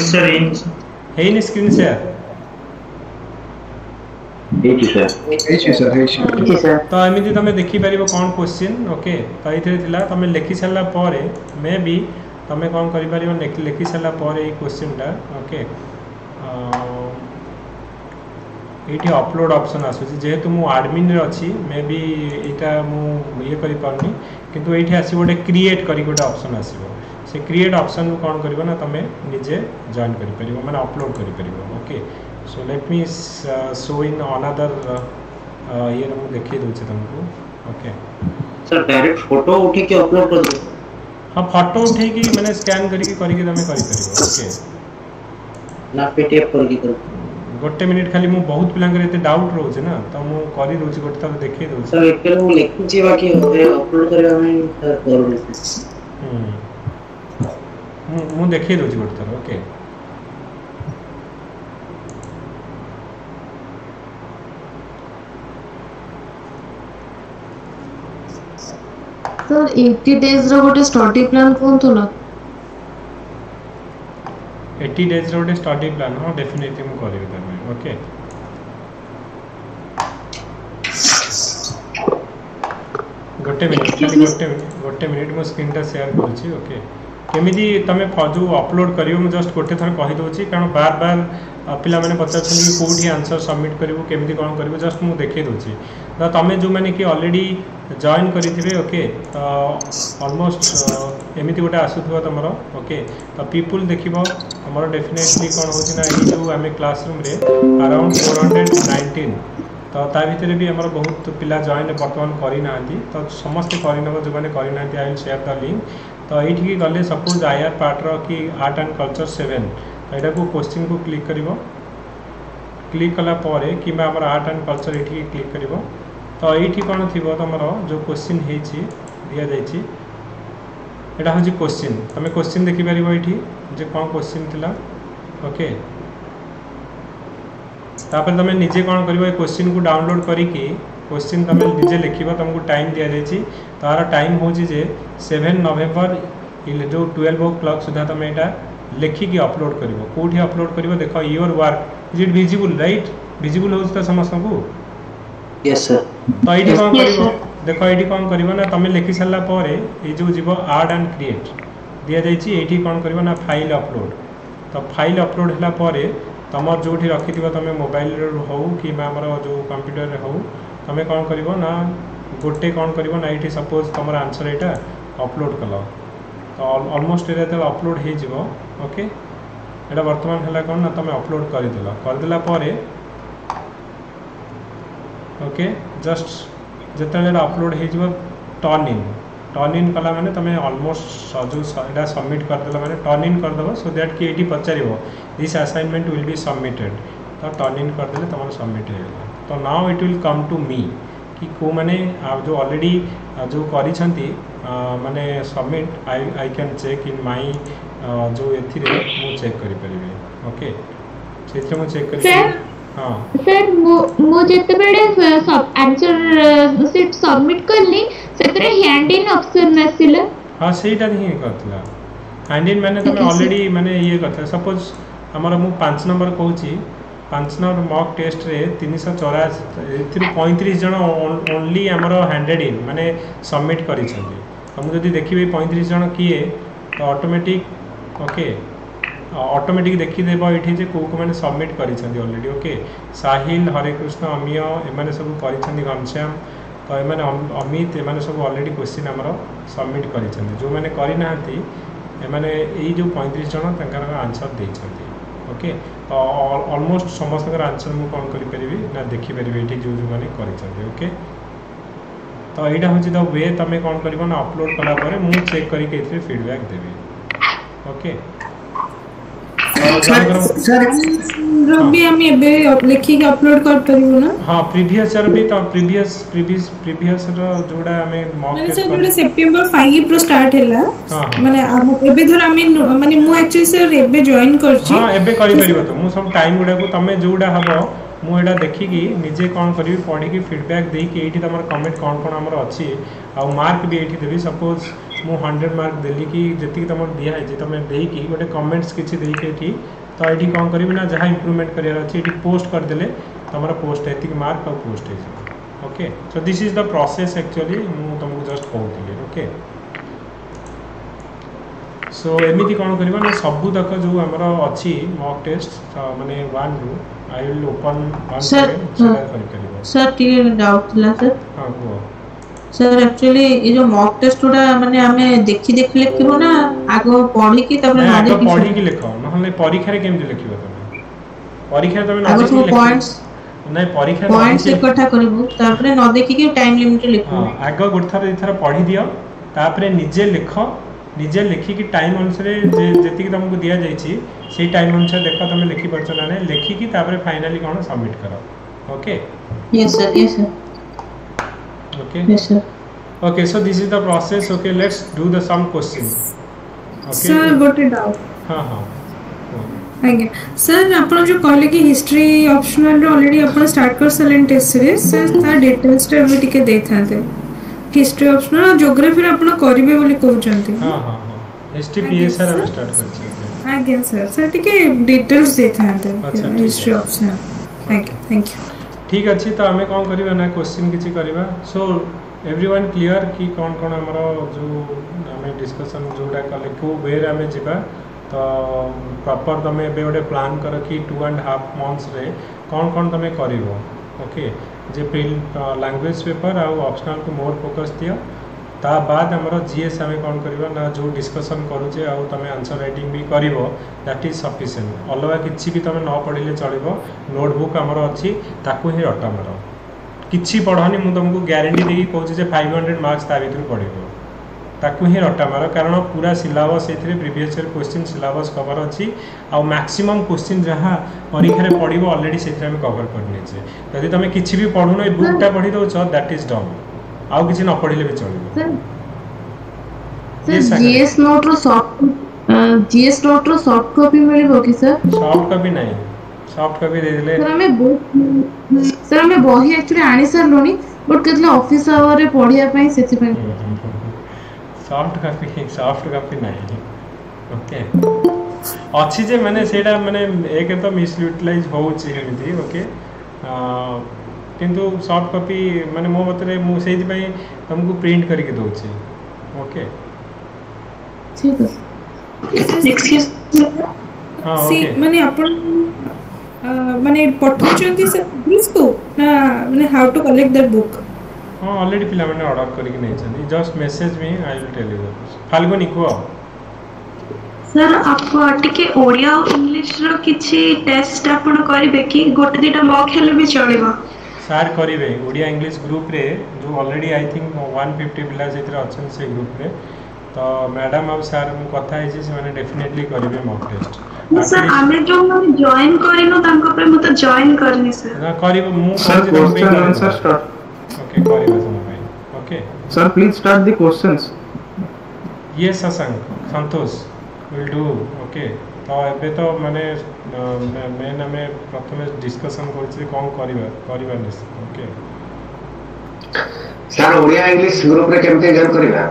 Speaker 8: सर
Speaker 1: तो एमती तुम देखिपर कौन क्वेश्चन ओके तो ये तुम लिखी सारापर मे बी तुम कौन कर लिखी सारापर ये क्वेश्चनटा ओके ये अपलोड अपसन आसूस जेहेतु आडमिन अच्छी मे बी या मुझे पार्मी कितु ये आस गए क्रिएट कर गोटे अप्सन आस क्रिएट अप्सन कौन कर तुम्हें निजे जॉन कर मैंने अपलोड करके सो लेट मी सो इन अनादर ये देखे दूचे तुमको
Speaker 6: ओके
Speaker 1: हाँ फटो उठे मैंने स्कैन करके तुम्हें करके ओके
Speaker 11: ନା ପିଟିଏଫ୍ କରିକି
Speaker 1: କରୁଛି ଗୋଟେ ମିନିଟ୍ ଖାଲି ମୁଁ ବହୁତ ପିଲାଙ୍କର ଏତେ ଡାଉଟ୍ ରହୁଛି ନା ତ ମୁଁ କରି ଦଉଛି ଗୋଟେ ଥର ଦେଖେଇ ଦଉଛି
Speaker 11: ସାର୍ ଏକରେ ମୁଁ ଲେଖୁଛି ବାକି ଅପଲୋଡ୍ କରିବା ପାଇଁ ସାର୍ କରୁନି
Speaker 1: ମୁଁ ମୁଁ ଦେଖେଇ ଦଉଛି ଗୋଟେ ଥର ଓକେ
Speaker 9: ସାର୍ 80 ଡେଜ୍ ର ଗୋଟେ ଷ୍ଟଡି ପ୍ଲାନ୍ କୁହନ୍ତୁ ନା
Speaker 1: 80 days road starting plan ହଁ definitely ମୁଁ କରିବି ତୋ ପାଇଁ ଓକେ ଗୋଟେ ମିନିଟ୍ ଗୋଟେ ମିନିଟ୍ ଗୋଟେ ମିନିଟ୍ ମୋ ସ୍କ୍ରିନ୍ଟା ସେୟାର କରୁଛି ଓକେ केमी तुम जो अपलोड कर जस्ट गोटे थर कहीदे कारण बार बार पे पचार कौटी आनसर सबमिट करू के कौन कर जस्ट मुझे देखे तो तुम्हें जो मैंने कि अलरेडी जॉन करके ओके तो अलमोस्ट एमती गोटे आसुवे तुम ओके तो पीपुल देख तुम डेफिनेटली कौन हो जो आम classroom around four hundred nineteen तो ताकि भी आम बहुत पिला जॉन बर्तमान करना तो समस्ते करना जो मैंने करना आई सेयर द लिंक तो यही गले सपोज आई आर पार्टर कि आर्ट एंड कलचर सेवेन तो यहाँ क्वेश्चन को क्लिक कर क्लिक कलापर कि आर्ट एंड कलचर ये क्लिक कर तो ये कौन थी तुम जो क्वेश्चन हो दि जाइए यहाँ हूँ क्वेश्चन तुम क्वेश्चन देखिपर ये कौन क्वेश्चन थी ओके तापर तुम निजे कौन कर क्वेश्चन को डाउनलोड करके क्वेश्चन तुम निजे लिख तुमको टाइम दि जाए तार टाइम हो सेभेन नवेम्बर जो ट्वेल्व ओ क्लक सुधा तुम यहाँ लिखिकी अपलोड कर कौटी अपलोड कर देख your work is it visible right visible हो समस्त को
Speaker 11: तो
Speaker 1: ये कौन कर देख ये कौन कर तुम्हें लिखि सारापर ये जो आड एंड क्रिएट दि जाए कौन कर फाइल अपलोड तो फाइल अपलोड है तुम जो रखि तुम मोबाइल रू कि जो कंप्यूटर हो तुम्हें कौन कर गोटे कौन कर सपोज तुम आंसर यहाँ अपलोड कल तो अलमोस्ट ये जो अपलोड होके ये बर्तमान है कौन ना तुम अपलोड करदे ओके जस्ट जिते अपलोड हो टर्न इन टर्न इन कला मैंने तुम अलमोस्ट जो यहाँ सबमिट करदे मैंने टर्न इन करदेव सो दैट कि ये पचार this assignment will be submitted तो टर्न इन करदे तुम सबमिट हो तो now it will come to me कि କେଉଁମାନେ ଆଉ ଯେଉଁ ଅଲରେଡ଼ି ଯେଉଁ କରିଛନ୍ତି ମାନେ submit I I can check in my ଯେଉଁ ଏଥିରେ ମୁଁ ଚେକ୍ କରିପାରିବି ଓକେ ସେଥିରେ ମୁଁ ଚେକ୍ କରିପାରିବି
Speaker 2: ସାର୍ ମୁଁ ଯେତେବେଳେ ଆନ୍ସର ସିଟ୍ ସବମିଟ୍ କଲି ସେଥିରେ ହ୍ୟାଣ୍ଡ ଇନ୍ ଅପସନ୍ ଆସିଲା
Speaker 1: ହଁ ସେଇଟା ହିଁ କରିଥିଲା ହ୍ୟାଣ୍ଡ ଇନ୍ ମାନେ ତମେ ଅଲରେଡ଼ି ମାନେ ଇଏ କରିଥିଲା ସପୋଜ୍ ଆମର ମୁଁ ପାଞ୍ଚ ନମ୍ବର କହୁଛି ପାଞ୍ଚ ନମ୍ବର ମକ୍ ଟେଷ୍ଟରେ ତିନିଶହ ଚଉରାଅଶୀ ଏଥିରୁ ପଇଁତିରିଶ ଜଣ ଓନ୍ଲି ଆମର ହ୍ୟାଣ୍ଡେଡ୍ ଇନ୍ ମାନେ ସବମିଟ୍ କରିଛନ୍ତି ତ ମୁଁ ଯଦି ଦେଖିବି ପଇଁତିରିଶ ଜଣ କିଏ ତ ଅଟୋମେଟିକ୍ ଓକେ ଅଟୋମେଟିକ୍ ଦେଖିଦେବ ଏଠି ଯେ କେଉଁ କେଉଁମାନେ ସବମିଟ୍ କରିଛନ୍ତି ଅଲରେଡ଼ି ଓକେ ସାହିଲ ହରେକୃଷ୍ଣ ଅମିୟ ଏମାନେ ସବୁ କରିଛନ୍ତି ଘନଶ୍ୟାମ ତ ଏମାନେ ଅମିତ ଏମାନେ ସବୁ ଅଲରେଡ଼ି କ୍ୱେଶ୍ଚିନ୍ ଆମର ସବମିଟ୍ କରିଛନ୍ତି ଯେଉଁମାନେ କରିନାହାନ୍ତି ଏମାନେ ଏଇ ଯେଉଁ ପଇଁତିରିଶ ଜଣ ତାଙ୍କର ଆନ୍ସର୍ ଦେଇଛନ୍ତି ओके तो अलमोस्ट समस्त आंसर मुझे कौन करी ना देखिपर ये जो जो मैंने करके तो यहाँ हूँ द वे तुम कौन कर अपलोड कलापर मुझे चेक करके फिडबैक् देवी ओके
Speaker 12: ର ବି ଆମେ ଏବେ ଲେଖିକି ଅପଲୋଡ କରିପାରିବୁ ନା
Speaker 1: ହଁ ପ୍ରିଭିୟସ୍ ର ବି ତ ପ୍ରିଭିୟସ୍ ପ୍ରିଭିୟସ୍ ପ୍ରିଭିୟସ୍ ର ଯୋଉଟା ଆମେ ମକ୍ ମାନେ ସାର୍ ଯୋଉଟା
Speaker 12: ସେପ୍ଟେମ୍ବର 5 ରୁ ଷ୍ଟାର୍ଟ ହେଲା ମାନେ ଏବେ ଧର ଆମେ ମାନେ ମୁଁ ଆକ୍ଚୁଆଲି ସାର୍ ଏବେ ଜଏନ୍ କରିଛି
Speaker 1: ହଁ ଏବେ କରିପାରିବ ତ ମୁଁ ସବୁ ଟାଇମ୍ ଗୁଡାକୁ ତମେ ଯୋଉଟା ହବ ମୁଁ ଏଇଟା ଦେଖିକି ନିଜେ କ'ଣ କରିବି ପଢ଼ିକି ଫିଡ଼ବ୍ୟାକ୍ ଦେଇକି ଏଇଠି ତମର କମେଣ୍ଟ କ'ଣ କ'ଣ ଆମର ଅଛି ଆଉ ମାର୍କ ବି ଏଇଠି ଦେବି ସପୋଜ୍ मु हंड्रेड मार्क देली कि जी तुम दिया है तुम दे कि गोटे कमेंट्स किसी दे कि तो ये कौन करी ना जहाँ इम्प्रुवमेंट कर पोस्ट करदे तुम पोस्ट ये mark uh post okay so this is the process actually मुझे तुमको जस्ट कौन थी ओके सो एमती कौन कर सबूतक जो आम अच्छी मक टेस्ट मानते वन रु I will open one sir sir
Speaker 5: sir doubt हाँ
Speaker 1: कह
Speaker 5: ସାର୍ ଆକ୍ଚୁଆଲି ଏ ଯୋଉ ମକ୍ ଟେଷ୍ଟ ଗୁଡା ମାନେ ଆମେ ଦେଖି ଦେଖି ଲେଖିବ ନା ଆଗ ପଢିକି ତାପରେ ଆଗ ପଢିକି
Speaker 1: ଲେଖ ନହେଲେ ପରୀକ୍ଷାରେ କେମିତି ଲେଖିବ ତମେ ପରୀକ୍ଷାରେ ତମେ ନ ଦେଖିକି ଲେଖିବ ନାଇଁ ପରୀକ୍ଷା ପଏଣ୍ଟସ୍
Speaker 5: ଏକଠା କରିବୁ ତାପରେ ନ ଦେଖିକି ଟାଇମ୍ ଲିମିଟ୍ ଲେଖିବୁ
Speaker 1: ଆଗ ଗୋଟେ ଥର ଦି ଥର ପଢି ଦିଅ ତାପରେ ନିଜେ ଲେଖ ନିଜେ ଲେଖିକି ଟାଇମ୍ ଅନୁସାରେ ଯେତିକି ତମକୁ ଦିଆଯାଇଛି ସେଇ ଟାଇମ୍ ଅନୁସାରେ ଦେଖ ତମେ ଲେଖିପାରୁଛ ନା ନାହିଁ ଲେଖିକି ତାପରେ ଫାଇନାଲି କ'ଣ ସବମିଟ୍ କର okay
Speaker 5: yes sir yes sir
Speaker 1: okay
Speaker 5: yes sir
Speaker 1: okay so this is the process okay let's do the some question okay sir
Speaker 12: got it out
Speaker 1: ha ha
Speaker 12: ଆଜ୍ଞା ସାର୍ ଆପଣ ଯେଉଁ କହିଲେ କି ହିଷ୍ଟ୍ରି ଅପସନାଲରେ already ଆପଣ start କରିସାରିଲେଣି test series sir ତା ଡିଟେଲ୍ସଟା ଏବେ ଟିକେ ଦେଇଥାନ୍ତେ ହିଷ୍ଟ୍ରି ଅପସନାଲ ଆଉ ଜୋଗ୍ରାଫିରେ ଆପଣ କରିବେ ବୋଲି କହୁଛନ୍ତି
Speaker 1: ଆଜ୍ଞା
Speaker 12: ସାର୍ ସାର୍ ଟିକେ ଡିଟେଲ୍ସ ଦେଇଥାନ୍ତେ ହିଷ୍ଟ୍ରି ଅପସନାଲ
Speaker 1: ଆଜ୍ଞା
Speaker 12: ଥ୍ୟାଙ୍କ ୟୁ
Speaker 1: ठीक अच्छे तो आम कौन करवा क्वेश्चन किसी सो एव्री ओन क्लीयर कि कौन कौन आम जो आम डिस्कसन जो कले क्यों वे आम जा तो प्रपर तुम एटे प्लां कर कि टू एंड हाफ मंथस कौन कौन तुम करके लांगुएज पेपर आपसनाल को मोर फोकस दि তা ବାଦ ଆମର ଜିଏସ୍ ଆମେ କ'ଣ କରିବା ନା ଯେଉଁ ଡିସ୍କସନ୍ କରୁଛେ ଆଉ ତୁମେ ଆନ୍ସର୍ ରାଇଟିଂ ବି କରିବ ଦ୍ୟାଟ୍ ଇଜ୍ ସଫିସିଏଣ୍ଟ ଅଲଗା କିଛି ବି ତୁମେ ନ ପଢ଼ିଲେ ଚଳିବ ନୋଟବୁକ୍ ଆମର ଅଛି ତାକୁ ହିଁ ରଟା ମାର କିଛି ପଢ଼ନି ମୁଁ ତୁମକୁ ଗ୍ୟାରେଣ୍ଟି ଦେଇକି କହୁଛି ଯେ ଫାଇଭ୍ ହଣ୍ଡ୍ରେଡ଼ ମାର୍କସ୍ ତା ଭିତରୁ ପଡ଼ିବ ତାକୁ ହିଁ ରଟା ମାର କାରଣ ପୁରା ସିଲାବସ୍ ଏଥିରେ previous year question syllabus cover ଅଛି ଆଉ ମ୍ୟାକ୍ସିମମ୍ କୋଶ୍ଚିନ୍ ଯାହା ପରୀକ୍ଷାରେ ପଡ଼ିବ ଅଲରେଡ଼ି ସେଥିରେ ଆମେ କଭର୍ କରିନେଇଛେ ଯଦି ତୁମେ କିଛି ବି ପଢ଼ୁନ ଏ ବୁକ୍ଟା ପଢ଼ି ଦେଉଛ ଦ୍ୟାଟ୍ ଇଜ୍ ଡମ୍ ଆଉ କିଛି ନ ପଢିଲେ ବି ଚଳିବ
Speaker 9: ଜିଏସ୍ ନୋଟ୍ ର ସଫ୍ଟ ଜିଏସ୍ ନୋଟ୍ ର ସଫ୍ଟ କପି ମିଳିବ କି ସାର୍
Speaker 1: ସଫ୍ଟ କପି ନାହିଁ ସଫ୍ଟ କପି ଦେଇଦେଲେ
Speaker 9: ସାର୍ ଆମେ ସାର୍ ଆମେ ବହି ଆକ୍ଚୁଆଲି ଆଣି ସାରିଲୁଣି ବଟ୍ କେତେବେଳେ ଅଫିସ୍ ଆୱାରରେ ପଢିବା ପାଇଁ ସେଥିପାଇଁ
Speaker 1: ସଫ୍ଟ କପି ସଫ୍ଟ କପି ନାହିଁ ଓକେ ଅଛି ଯେ ମାନେ ସେଇଟା ମାନେ ଏକ ତ ମିସୟୁଟିଲାଇଜ୍ ହେଉଛି ଏମିତି ଓକେ କିନ୍ତୁ ସଫ୍ଟ କପି ମାନେ ମୋ ମତରେ ମୁଁ ସେଇଥିପାଇଁ ତମକୁ ପ୍ରିଣ୍ଟ କରିକି ଦେଉଛି ଓକେ
Speaker 12: ମାନେ ଆପଣ ମାନେ ପଠାଉଛନ୍ତି ସେ ବୁକ୍ସକୁ ନା ମାନେ how to collect the book
Speaker 1: ହଁ ଅଲରେଡି ପିଲାମାନେ ଅର୍ଡର କରିକି ନେଇଛନ୍ତି just message me I will tell you Falguni କୁହ
Speaker 2: ସାର୍ ଆପଣ ଟିକେ ଓଡ଼ିଆ ଆଉ ଇଂଲିଶର କିଛି ଟେଷ୍ଟ ଆପଣ କରିବେ କି ଗୋଟେ ଦୁଇଟା ମକ୍ ହେଲେ ବି ଚଳିବ
Speaker 1: ସାର୍ କରିବେ ଓଡ଼ିଆ ଇଂଲିଶ ଗ୍ରୁପ୍ରେ ଯେଉଁ already I think one fifty ପିଲା ସେଥିରେ ଅଛନ୍ତି ସେ ଗ୍ରୁପ୍ରେ ତ ମ୍ୟାଡ଼ାମ୍ ଆଉ ସାର୍ ମୁଁ କଥା ହେଇଛି ସେମାନେ ଡେଫିନେଟଲି କରିବେ ମକ୍ ଟେଷ୍ଟ ଆମେ
Speaker 2: ଯୋଉମାନେ ଜଏନ୍ କରିନୁ ତାଙ୍କ ପାଇଁ ମୁଁ ତ ଜଏନ୍ କରିନି
Speaker 1: ସାର୍ କରିବ ମୁଁ sir question answer
Speaker 4: start
Speaker 1: okay କରିବ ତମ ପାଇଁ okay
Speaker 4: sir please start the questions
Speaker 1: yes Shashank Santosh will do okay ତ ଏବେ ତ ମାନେ ମେନ୍ ଆମେ ପ୍ରଥମେ ଡିସ୍କସନ୍ କରୁଛେ କ'ଣ କରିବା କରିବା ଓକେ
Speaker 7: ସାର୍ ଓଡ଼ିଆ ଇଂଲିଶ ଗ୍ରୁପରେ କେମିତି ଜଏନ୍ କରିବା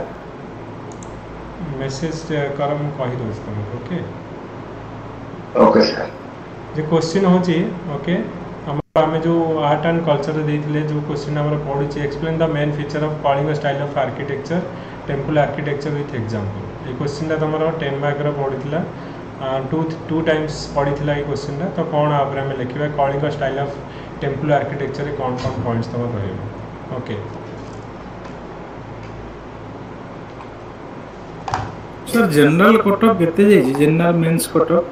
Speaker 1: ମେସେଜ କର ମୁଁ କହିଦେଉଛି ତୁମକୁ ଓକେ
Speaker 7: ଓକେ ସାର୍
Speaker 1: ଯେ କ୍ୱେଶ୍ଚିନ୍ ହେଉଛି ଓକେ ଆମର ଆମେ ଯେଉଁ ଆର୍ଟ ଆଣ୍ଡ କଲଚରରେ ଦେଇଥିଲେ ଯେଉଁ କ୍ୱେଶ୍ଚିନ୍ ଆମର ପଡ଼ୁଛି explain the main feature of Kalinga style of architecture temple architecture with example ଏଇ କ୍ୱେଶ୍ଚିନ୍ଟା ତୁମର ଟେନ୍ ମାର୍କର ପଡ଼ିଥିଲା टू टू टाइम्स पढ़ी थी क्वेश्चन तो कौन आम लिखा Kalinga style of temple architecture कौन कौन पॉइंट तुम रहा ओके
Speaker 4: सर जनरल कटअफ केते जाई general mains cutoff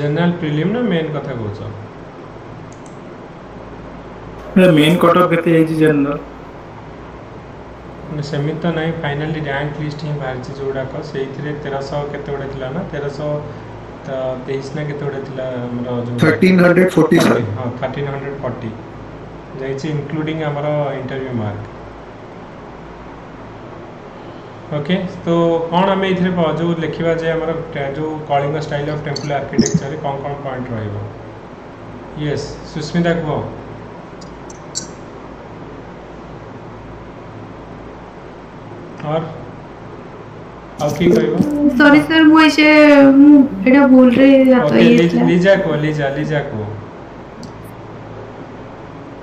Speaker 1: general prelim ना मेन कथा कहछ
Speaker 4: मेन कटअफ केते जनरल
Speaker 1: मैंने सेमित तो ना फाइनाली रैंक लिस्ट हिं बाहर जोड़ाक से तेरश कत तेरश तेईस ना के हाँ थर्टीन
Speaker 8: हंड्रेड फोर्टी
Speaker 1: जाइए इनक्लूडिंग आम इंटरव्यू मार्क ओके तो कौन आम ए जो लिखा जाए आम जो Kalinga style of temple architecture कौन कौन पॉइंट रेस सुस्मिता कह और ଆଉ କିଏ କହିବ
Speaker 10: ସରି ସାର୍ ମୁଁ ଏସେ ମୁଁ ଏଟା ଭୁଲରେ ଯାତ ହେଇଥିଲା
Speaker 1: ଲିଜା କୋ ଲିଜା ଲିଜା କୋ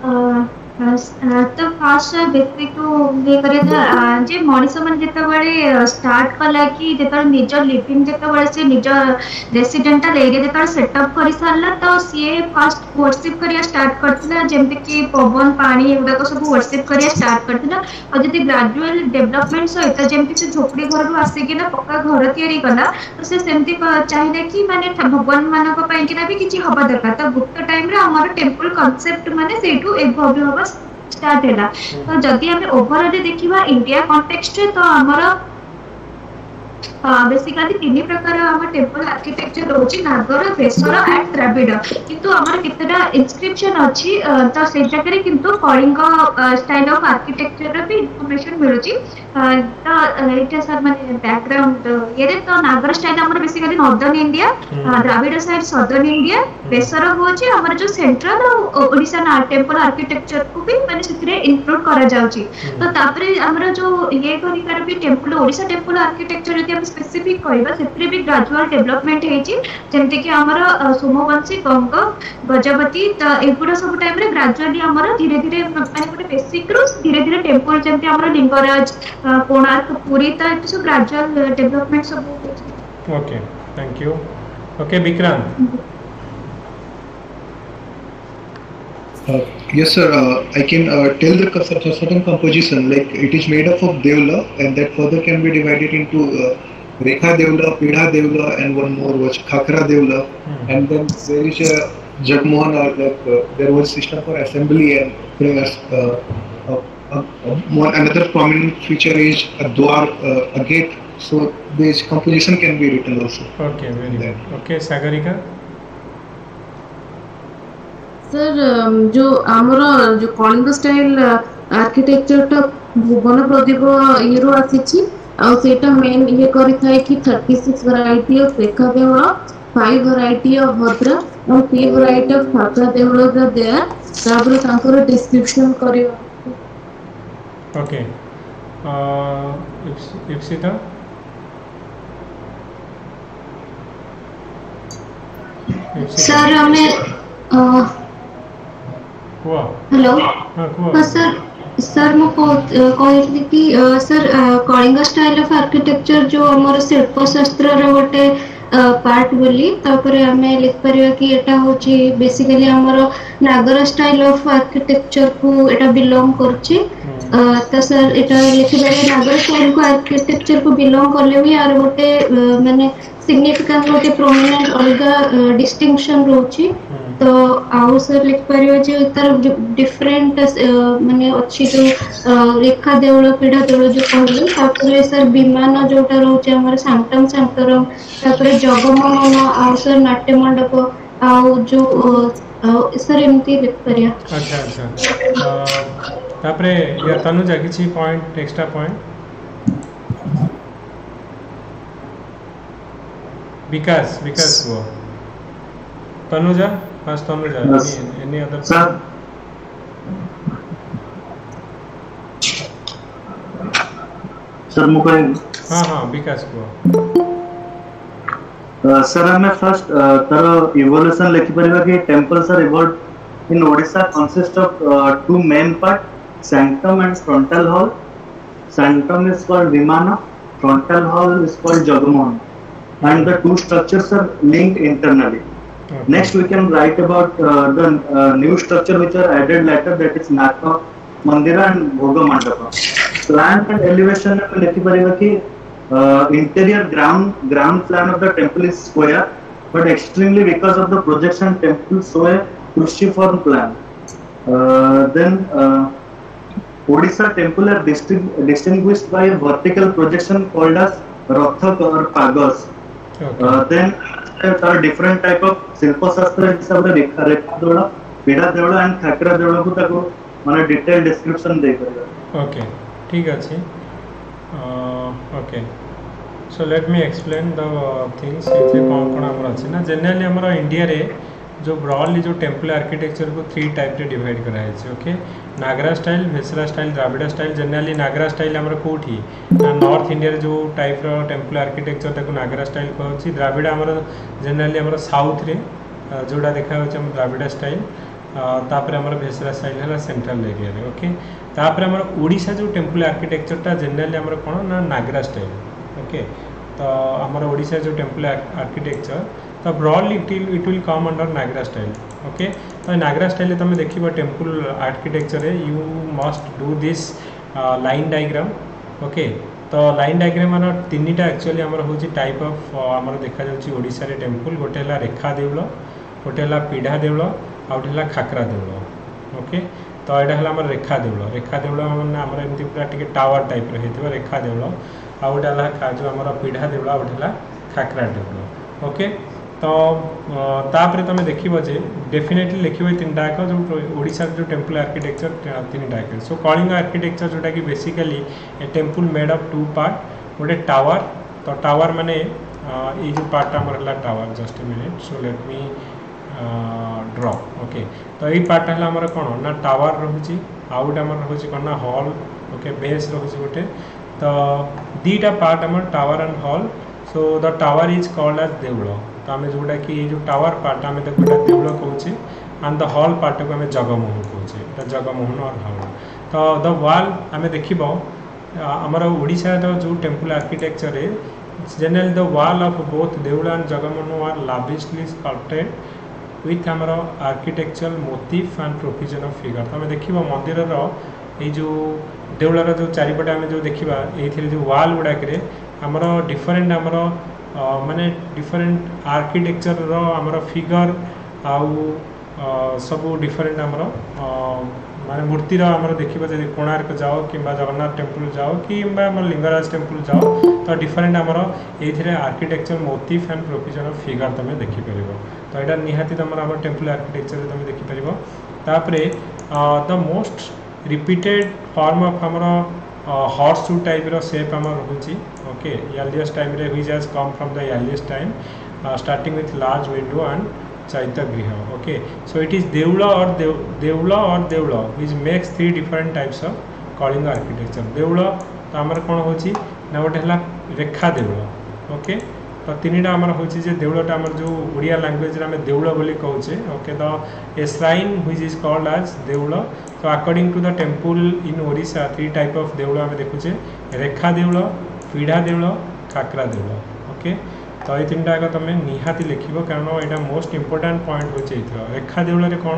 Speaker 13: ଆ तो फास्ट व्यक्ति को ये करे जे मनीष मन जते बळे स्टार्ट कला कि जते निज लिविंग जते बळे से निज रेसिडेंटल एरिया जते सेटअप करी सालला तो से फास्ट व्हाट्सएप करिया स्टार्ट करथिना जेमते कि पवन पाणी एउडा को सब व्हाट्सएप करिया स्टार्ट करथिना और जति ग्रेजुअल डेवलपमेंट सहित पक्का घर तयारी कला कि माने भगवान मानक पई कि तो गुप्त टाइम रे हमर टेंपल ଷ୍ଟାର୍ଟ ହେଲା ତ ଯଦି ଆମେ ଓଭରଅଲି ଦେଖିବା ଇଣ୍ଡିଆ କଣ୍ଟେକ୍ସରେ ତ ଆମର ବେସିକାଲି ତିନି ପ୍ରକାର ଆମ ଟେମ୍ପଲ ଆର୍କିଟେକ୍ଚର ରହୁଛି ନାଗର ଦେଶର ଆଣ୍ଡ ଦ୍ରାବିଡ଼ କିନ୍ତୁ ଆମର କେତେଟା ଇନସ୍କ୍ରିପସନ ଅଛି ତ ସେଇ ଜାଗାରେ କିନ୍ତୁ କଳିଙ୍ଗ ଷ୍ଟାଇଲ ଅଫ୍ ଆର୍କିଟେକ୍ଚରର ବି ଇନଫର୍ମେସନ ମିଳୁଛି ତ ଏଇଟା ସାର୍ ମାନେ ବ୍ୟାକଗ୍ରାଉଣ୍ଡ ଇଏରେ ତ ନାଗର ଷ୍ଟାଇଲ ଆମର basically northern India Dravida side southern India Vesara ହେଉଛି ଆମର ଯୋଉ ସେଣ୍ଟ୍ରାଲ ଆଉ ଓଡ଼ିଶା ଟେମ୍ପଲ ଆର୍କିଟେକ୍ଚରକୁ ବି ମାନେ ସେଥିରେ ଇନକ୍ଲୁଡ କରାଯାଉଛି
Speaker 1: ତ
Speaker 13: ତାପରେ ଆମର ଯୋଉ ଇଏ କରିକାର ବି ଟେମ୍ପଲ ଓଡ଼ିଶା ଟେମ୍ପଲ ଆର୍କିଟେକ୍ଚର ଯଦି ଆମେ ସ୍ପେସିଫିକ୍ କହିବା ସେଥିରେ ବି ଗ୍ରାଜୁଆଲ୍ ଡେଭଲପମେଣ୍ଟ ହେଇଛି ଯେମିତିକି ଆମର ସୋମବଂଶୀ ଗଙ୍ଗ ଗଜପତି ତ ଏଗୁଡ଼ା ସବୁ ଟାଇମ୍ରେ ଗ୍ରାଜୁଆଲି ଆମର ଧୀରେ ଧୀରେ ମାନେ ଗୋଟେ ବେସିକ୍ରୁ ଧୀରେ ଧୀରେ ଟେମ୍ପଲ୍ ଯେମିତି ଆମର ଲିଙ୍ଗରାଜ କୋଣାର୍କ ପୁରୀ ତ ଏମିତି ସବୁ ଗ୍ରାଜୁଆଲ୍ ଡେଭଲପମେଣ୍ଟ ସବୁ ହେଇଛି
Speaker 1: okay thank you okay Vikrant
Speaker 8: Uh, yes, sir. Uh, I can uh, tell the certain composition. Like it is made up of devla, and that further can be divided into Rekha Devla, Pidha Devla, and one more was Khakra Devla.
Speaker 1: Mm. And
Speaker 8: then there is a Jagmohan, or like, uh, there was system for assembly and prayers. Uh, uh, more another prominent feature is a dwar, a gate. So this composition can be written also.
Speaker 1: Okay, very good. Okay, Sagarika.
Speaker 9: Sir जो आमर जो Kalinga style architecture भुवन प्रदीप ईरू आसी आउ सेटा main ये करि थाई कि 36 variety of Rekha Deval 5 variety of भद्र और 3 वैरायटी ऑफ फाटा देवळ जो दे तबर तांकर डिस्क्रिप्शन करियो
Speaker 1: ओके अ इफ इफ सेटा सर
Speaker 14: हमें हेलो
Speaker 1: हाँ सर
Speaker 14: सर ମୁଁ କହୁଥିଲି କି sir Kalinga style of architecture ଯୋଉ ଆମର ଶିଳ୍ପଶାସ୍ତ୍ରର ଗୋଟେ ପାର୍ଟ ବୋଲି ତାପରେ ଆମେ ଲେଖିପାରିବା କି ଏଟା ହଉଛି ବେସିକାଲି ଆମର ନାଗର ଷ୍ଟାଇଲ୍ ଅଫ୍ ଆର୍କିଟେକ୍ଚରକୁ ଏଟା ବିଲଙ୍ଗ କରୁଛି ତ ସାର୍ ଏଟା ଲେଖିପାରିବା ନାଗର ଷ୍ଟାଇଲ୍କୁ ଆର୍କିଟେକ୍ଚରକୁ ବିଲଙ୍ଗ କଲେ ବି ଆର ଗୋଟେ ମାନେ ସିଗ୍ନିଫିକାଣ୍ଟ ଗୋଟେ ପ୍ରୋମିନେଣ୍ଟ ଅଲଗା ଡିଷ୍ଟିଙ୍ଗସନ୍ ରହୁଛି
Speaker 1: ତ
Speaker 14: ଆଉ ସାର୍ ଲେଖିପାରିବେ ଯେ ତାର ଯୋଉ ଡିଫରେଣ୍ଟ ମାନେ ଅଛି ଯୋଉ ରେଖା ଦେଉଳ ପୀଢ଼ା ଦେଉଳ ଯୋଉ କହିଲେ ତାପରେ ସାର୍ ବିମାନ ଯୋଉଟା ରହୁଛି ଆମର ସାନ୍ତମ ସାନ୍ତରମ ତାପରେ ଜଗମମନ ଆଉ ସାର୍ ନାଟ୍ୟ ମଣ୍ଡପ ଆଉ ଯୋଉ ସାର୍ ଏମିତି ଲେଖିପାରିବା
Speaker 1: ଆଚ୍ଛା ଆଚ୍ଛା ତାପରେ ତନୁଜା କିଛି point extra point Vikas Vikas କୁହ Tanuja fast on with yes. any, any other sir
Speaker 15: sir mukai
Speaker 1: ha ha vikas
Speaker 15: sir हमें फर्स्ट तर इवोल्यूशन लिखि पर कि temple sir evolved in Odisha consist of two main part sanctum and frontal hall sanctum is called vimana frontal hall is called Jagamohan
Speaker 1: and
Speaker 15: the two structures are linked internally
Speaker 1: Okay. Next,
Speaker 15: we can write about uh, the uh, new structure which are added later, that is Naka, Mandira and Bhoga Mandapa. Plan and elevation में लिखी पड़ेगा कि interior ground ground plan of the temple is square but extremely because of the projection temple so a cruciform plan. Uh, then uh, Odisha temple are distinguished by a vertical projection called as Rathak or Pagas. Okay.
Speaker 1: Uh,
Speaker 15: then there are different type of Shilpashastra ହିସାବରେ ରେଖା ରେଖା ଦେଉଳ ବିଡ଼ା ଦେଉଳ and khakhra ଦେଉଳକୁ ତାକୁ ମାନେ detail description ଦେଇପାରିବା
Speaker 1: okay ଠିକ୍ ଅଛି okay so let me explain the things ଏଥିରେ କ'ଣ କ'ଣ ଆମର ଅଛି ନା ଜେନେରାଲି ଆମର ଇଣ୍ଡିଆରେ जो ब्रॉडली जो टेम्पल आर्किटेक्चर को थ्री टाइप रे डिवाइड कराई okay Nagara style Vesara style Dravida style generally Nagara style आमर कौटी ना नर्थ इंडिया जो टाइप रो टेम्पल आर्किटेक्चर ताको नागरा स्टाइल कहउची द्राविड़ा आमर जेनेली आमर साउथ रे देखा होची द्राविड़ा स्टाइल तापर आमर भेसरा स्टाइल है सेन्ट्राल एरिया रे ओके तापर आमर ओडिसा जो टेम्पल आर्किटेक्चर जेनेली आमर कोन ना नागरा स्टाइल ओके तो आमर ओडिसा जो टेम्पल आर्किटेक्चर તો broadly it will it will come under Nagara style okay તો નાગરા સ્ટાઇલରେ તમે ଦେଖିବ temple ଆର୍କିଟେକ୍ଚରରେ you must do this line diagram okay ତ ଲାଇନ୍ ଡାଇଗ୍ରାମ୍ ଆମର ତିନିଟା ଆକ୍ଚୁଆଲି ଆମର ହେଉଛି ଟାଇପ୍ ଅଫ୍ ଆମର ଦେଖାଯାଉଛି ଓଡ଼ିଶାରେ ଟେମ୍ପଲ୍ ଗୋଟେ ହେଲା ରେଖା ଦେଉଳ ଗୋଟେ ହେଲା ପିଢ଼ା ଦେଉଳ ଆଉ ଗୋଟେ ହେଲା ଖାକରା ଦେଉଳ ଓକେ ତ ଏଇଟା ହେଲା ଆମର ରେଖା ଦେଉଳ ରେଖା ଦେଉଳ ମାନେ ଆମର ଏମିତି ପୁରା ଟିକେ ଟାୱାର ଟାଇପ୍ର ହେଇଥିବ ରେଖା ଦେଉଳ ଆଉ ଗୋଟେ ହେଲା ଯେଉଁ ଆମର ପିଢ଼ା ଦେଉଳ ଆଉ ଗୋଟେ ହେଲା ଖାକରା ଦେଉଳ ଓକେ तो तापर तुम देखे डेफिनेटली लिखे तीन टाइक जो ओडार जो टेम्पल आर्किटेक्चर तीन टाइक सो कलिंग आर्किटेक्चर जोटा कि basically temple made of two part गोटे टावर तो टावर मैंने ये पार्टा है tower just minute so let me draw okay तो ये पार्टा है कौन ना टावर रही आउ गए रोचे कौन ना हल ओके बेस रोचे गोटे तो दीटा पार्ट आम tower and hall so the tower is called as Deul तो आम जोटा कि जो टावर पार्ट आम देवल कहे एंड द हल पार्ट को आम जगमोहन कहे जगमोहन और हल तो द वाल आम देख आमर ओडार जो temple architecture general the wall of both Deula and Jagamohan were lavishly sculpted with आमर architectural motif and profusion of figure तो आम देख मंदिर ये जो देवल जो चारिपटे आम जो देखा ये जो वाल गुड़ाक आमर डिफरेन्ट आमर मैंने डिफरेन्ट आर्किटेक्चर आम फिगर आ सब डिफरेन्ट आमर मान मूर्ति आम देखा जब कोणार्क जाओ कि जगन्नाथ टेम्पल जाओ कि लिंगराज टेम्पल जाओ तो डिफरेन्ट आमर ये architecture motif and profusion figure तुम देखिपार तो यहाँ निमर आम टेम्पल आर्किटेक्चर तुम देखिपार the most repeated form of आमर हर्स सु टाइप्र सेप आम रोचे okay earliest time which has come from the earliest time start with large window and chaitagriha okay so it is deula और De deula or deula which makes three different types of Kalinga architecture deula तो आमर कौन हो ना गोटे रेखा देउल okay okay? ତ ତିନିଟା ଆମର ହେଉଛି ଯେ ଦେଉଳଟା ଆମର ଯେଉଁ ଓଡ଼ିଆ ଲାଙ୍ଗୁଏଜରେ ଆମେ ଦେଉଳ ବୋଲି କହୁଛେ okay the a shrine which is called as Deul ତ according to the temple in Odisha three type of Deul ଆମେ ଦେଖୁଛେ ରେଖା ଦେଉଳ ପିଢ଼ା ଦେଉଳ କାକରା ଦେଉଳ ଓକେ ତ ଏଇ ତିନିଟା ଯାକ ତୁମେ ନିହାତି ଲେଖିବ କାରଣ ଏଇଟା ମୋଷ୍ଟ ଇମ୍ପୋର୍ଟାଣ୍ଟ ପଏଣ୍ଟ ହେଉଛି ଏଇଥିର ରେଖା ଦେଉଳରେ କ'ଣ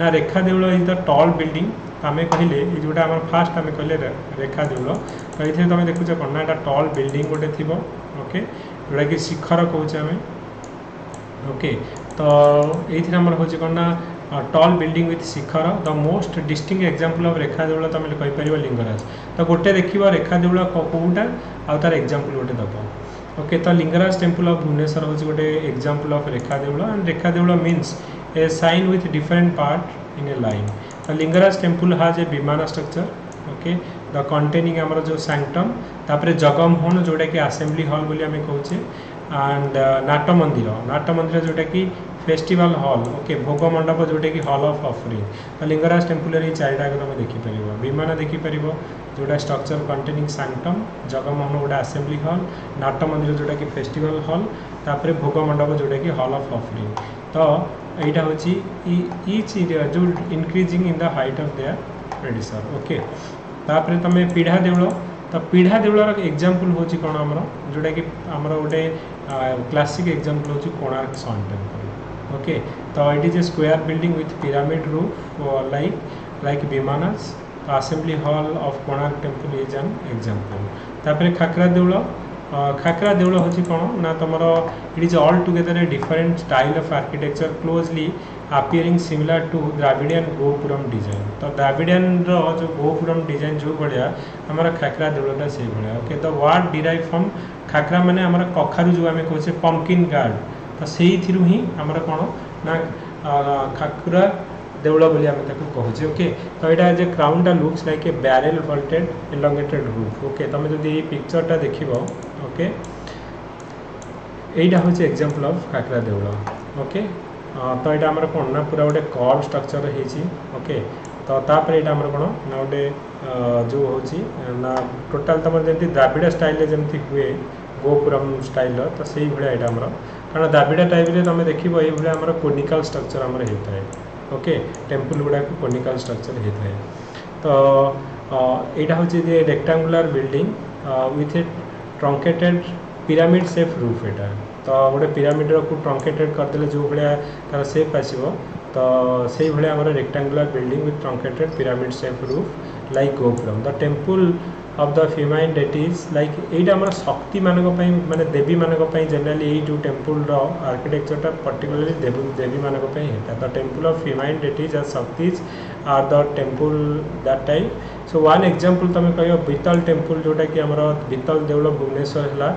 Speaker 1: ନା ରେଖା ଦେଉଳ ଇଜ୍ ଦ ଟଲ୍ ବିଲ୍ଡିଂ ଆମେ କହିଲେ ଏଇ ଯେଉଁଟା ଆମର ଫାର୍ଷ୍ଟ ଆମେ କହିଲେ ରେଖା ଦେଉଳ ତ ଏଇଥିରେ ତୁମେ ଦେଖୁଛ କ'ଣ ନା ଏଇଟା ଟଲ୍ ବିଲ୍ଡିଂ ଗୋଟେ ଥିବ ଓକେ जोटा कि शिखर कौचे आम ओके तो ये आम हूँ कौन ना tall building with shikhara the most distinguished example of Rekha Deul तुम्ही कहीपर लिंगराज तो गोटे देखील रेखा कौटा कोणटा आउ तार एक्जामपल गोटे दब ओके तो लिंगराज टेम्पल अफ भुवनेश्वर हूँ गोटे example of Rekha and and Rekha a sign with different part in a line तो लिंगराज टेम्पल हाज ए विमान स्ट्रक्चर ओके द କଣ୍ଟେନିଂ ଆମର ଯେଉଁ ସାଙ୍କଟମ୍ ତାପରେ ଜଗମୋହନ ଯେଉଁଟାକି ଆସେମ୍ବ୍ଲି ହଲ୍ ବୋଲି ଆମେ କହୁଛେ ଆଣ୍ଡ ନାଟ ମନ୍ଦିର ନାଟ ମନ୍ଦିର ଯେଉଁଟାକି ଫେଷ୍ଟିଭାଲ ହଲ୍ ଓକେ ଭୋଗ ମଣ୍ଡପ ଯେଉଁଟାକି ହଲ୍ ଅଫ୍ ଅଫରିଂ ତ ଲିଙ୍ଗରାଜ ଟେମ୍ପୁଲରେ ଏଇ ଚାରିଟାକୁ ତୁମେ ଦେଖିପାରିବ ବିମାନ ଦେଖିପାରିବ ଯେଉଁଟା ଷ୍ଟ୍ରକ୍ଚର କଣ୍ଟେନିଂ ସାଙ୍କଟମ୍ ଜଗମୋହନ ଗୋଟେ ଆସେମ୍ବ୍ଲି ହଲ୍ ନାଟ ମନ୍ଦିର ଯେଉଁଟାକି ଫେଷ୍ଟିଭାଲ ହଲ୍ ତାପରେ ଭୋଗ ମଣ୍ଡପ ଯେଉଁଟାକି ହଲ୍ ଅଫ୍ ଅଫରିଂ ତ ଏଇଟା ହେଉଛି ଇଚ୍ ଯେଉଁ increasing in the height of their predecessor okay ତାପରେ ତୁମେ ପିଢ଼ା ଦେଉଳ ତ ପିଢ଼ା ଦେଉଳର ଏକ୍ଜାମ୍ପଲ୍ ହେଉଛି କ'ଣ ଆମର ଯେଉଁଟାକି ଆମର ଗୋଟେ କ୍ଲାସିକ୍ ଏକ୍ଜାମ୍ପଲ୍ ହେଉଛି କୋଣାର୍କ ସନ୍ ଟେମ୍ପଲ୍ ଓକେ ତ it is a square building with pyramid roof like like vimanas ତ assembly hall of Konark temple is an example ତାପରେ ଖାକ୍ରା ଦେଉଳ ଖାକ୍ରା ଦେଉଳ ହେଉଛି କ'ଣ ନା ତୁମର it is all together a different style of architecture closely appearing similar to Dravidian gopuram design तो Dravidian रो gopuram design design जो बढ़िया हमारा खाकरा दुर्गा से बढ़िया okay the word derived from Khakra माने हमारा कखारू जो आम कहे पंकिन गार्ड तो सही थी ही हमारा कौन ना खाकरा देवल बोली कहे ओके तो यहाँ जे क्राउनटा looks like a barrel vaulted elongated roof okay तुम जो ये पिक्चरटा देख ओके यहाँ हूँ example of Khakra Deul okay ତ ଏଇଟା ଆମର କ'ଣ ନା ପୁରା ଗୋଟେ କର୍ଭ ଷ୍ଟ୍ରକ୍ଚର ହେଇଛି ଓକେ ତ ତାପରେ ଏଇଟା ଆମର କ'ଣ ନା ଗୋଟେ ଯେଉଁ ହେଉଛି ନା ଟୋଟାଲ ତୁମର ଯେମିତି ଦ୍ରାବିଡ଼ ଷ୍ଟାଇଲରେ ଯେମିତି ହୁଏ ଗୋପୁରମ୍ ଷ୍ଟାଇଲର ତ ସେଇଭଳିଆ ଏଇଟା ଆମର କାରଣ ଦ୍ରାବିଡ଼ା ଟାଇପ୍ରେ ତୁମେ ଦେଖିବ ଏଇଭଳିଆ ଆମର କୋନିକାଲ ଷ୍ଟ୍ରକ୍ଚର ଆମର ହେଇଥାଏ ଓକେ ଟେମ୍ପଲ୍ ଗୁଡ଼ାକ କୋନିକାଲ ଷ୍ଟ୍ରକ୍ଚର ହେଇଥାଏ ତ ଏଇଟା ହେଉଛି ଯେ rectangular building with a truncated pyramid shape roof ଏଇଟା ତ ଗୋଟେ ପିରାମିଡ଼କୁ ଟ୍ରଙ୍କେଟେଡ଼୍ କରିଦେଲେ ଯେଉଁ ଭଳିଆ ତା'ର ସେପ୍ ଆସିବ ତ ସେଇଭଳିଆ ଆମର rectangular building with truncated pyramid shape roof like gopuram the temple of the feminine deities like ଏଇଟା ଆମର ଶକ୍ତିମାନଙ୍କ ପାଇଁ ମାନେ ଦେବୀମାନଙ୍କ ପାଇଁ ଜେନେରାଲି ଏଇ ଯେଉଁ ଟେମ୍ପୁଲ୍ର ଆର୍କିଟେକ୍ଚର୍ଟା ପର୍ଟିକୁଲାରଲି ଦେବୀମାନଙ୍କ ପାଇଁ ହେଇଟା the temple of feminine deities are shaktis are the temple that time so one example ତୁମେ କହିବ ବିତଲ ଟେମ୍ପୁଲ୍ ଯେଉଁଟାକି ଆମର ବିତଲ ଦେଉଳ ଭୁବନେଶ୍ୱର ହେଲା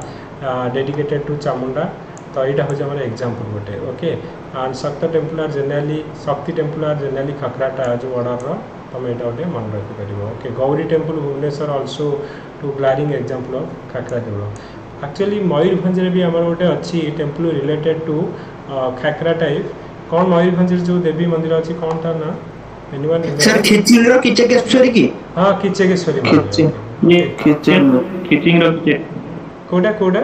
Speaker 1: ডেডিকেটেড টু চামুন্ডা তো এইটা হচ্ছে আমার এক্সাম্পল গোটে ওকে আন্ড শক্ত টেম্পুলার জেনেলি শক্তি টেম্পুলার জেনেলি খকরাটা যে অর্ডরর তুমি এটা গোটে মনে রাখিপার okay Gauri temple Bhubaneswar also to glaring example of Khakra Deul actually ময়ূরভঞ্জরে বি আমার গোটে অছি temple related to Khakra type কোন ময়ূরভঞ্জের যে দেবী মন্দির আছে কোনটা না এনিওয়ান স্যার
Speaker 7: খিচিংর কিচকেশ্বরী কি
Speaker 1: হ্যাঁ কিচকেশ্বরী খিচিং
Speaker 4: খিচিং খিচিংর কিচকেশ্বরী
Speaker 1: कोड़ा कोड़ा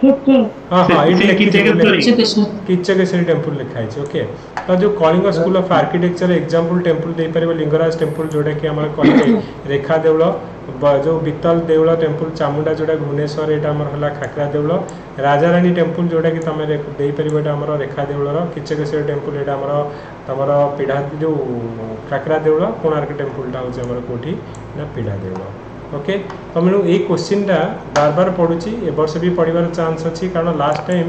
Speaker 16: કિચ્ચકેશ્વરી
Speaker 1: ટેમ્પલ લખાય છે ઓકે તો જો Kalinga school of architecture example temple ଦେଇପାରିବ ଲିଙ୍ଗରାଜ ଟେମ୍ପଲ ଯୋଉଟାକି ଆମର କହିଲେ ରେଖା ଦେଉଳ ଯେଉଁ ବିତଲ ଦେଉଳ ଟେମ୍ପଲ ଚାମୁଣ୍ଡା ଯୋଉଟା ଭୁବନେଶ୍ୱର ଏଇଟା ଆମର ହେଲା ଖାକରା ଦେଉଳ ରାଜାରାଣୀ ଟେମ୍ପଲ ଯୋଉଟାକି ତମେ ଦେଇପାରିବ ଏଇଟା ଆମର ରେଖା ଦେଉଳର କିଚକେଶ୍ୱରୀ ଟେମ୍ପଲ ଏଇଟା ଆମର ତମର ପିଢ଼ା ଯେଉଁ କାକରା ଦେଉଳ କୋଣାର୍କ ଟେମ୍ପଲଟା ହେଉଛି ଆମର କେଉଁଠି ନା ପିଢ଼ା ଦେଉଳ ওকে তো মেনু এই কোশ্চিনটা বারবার পড়ুছি এবর্ষ বি পড়িবার চান্স অছি কারণ last time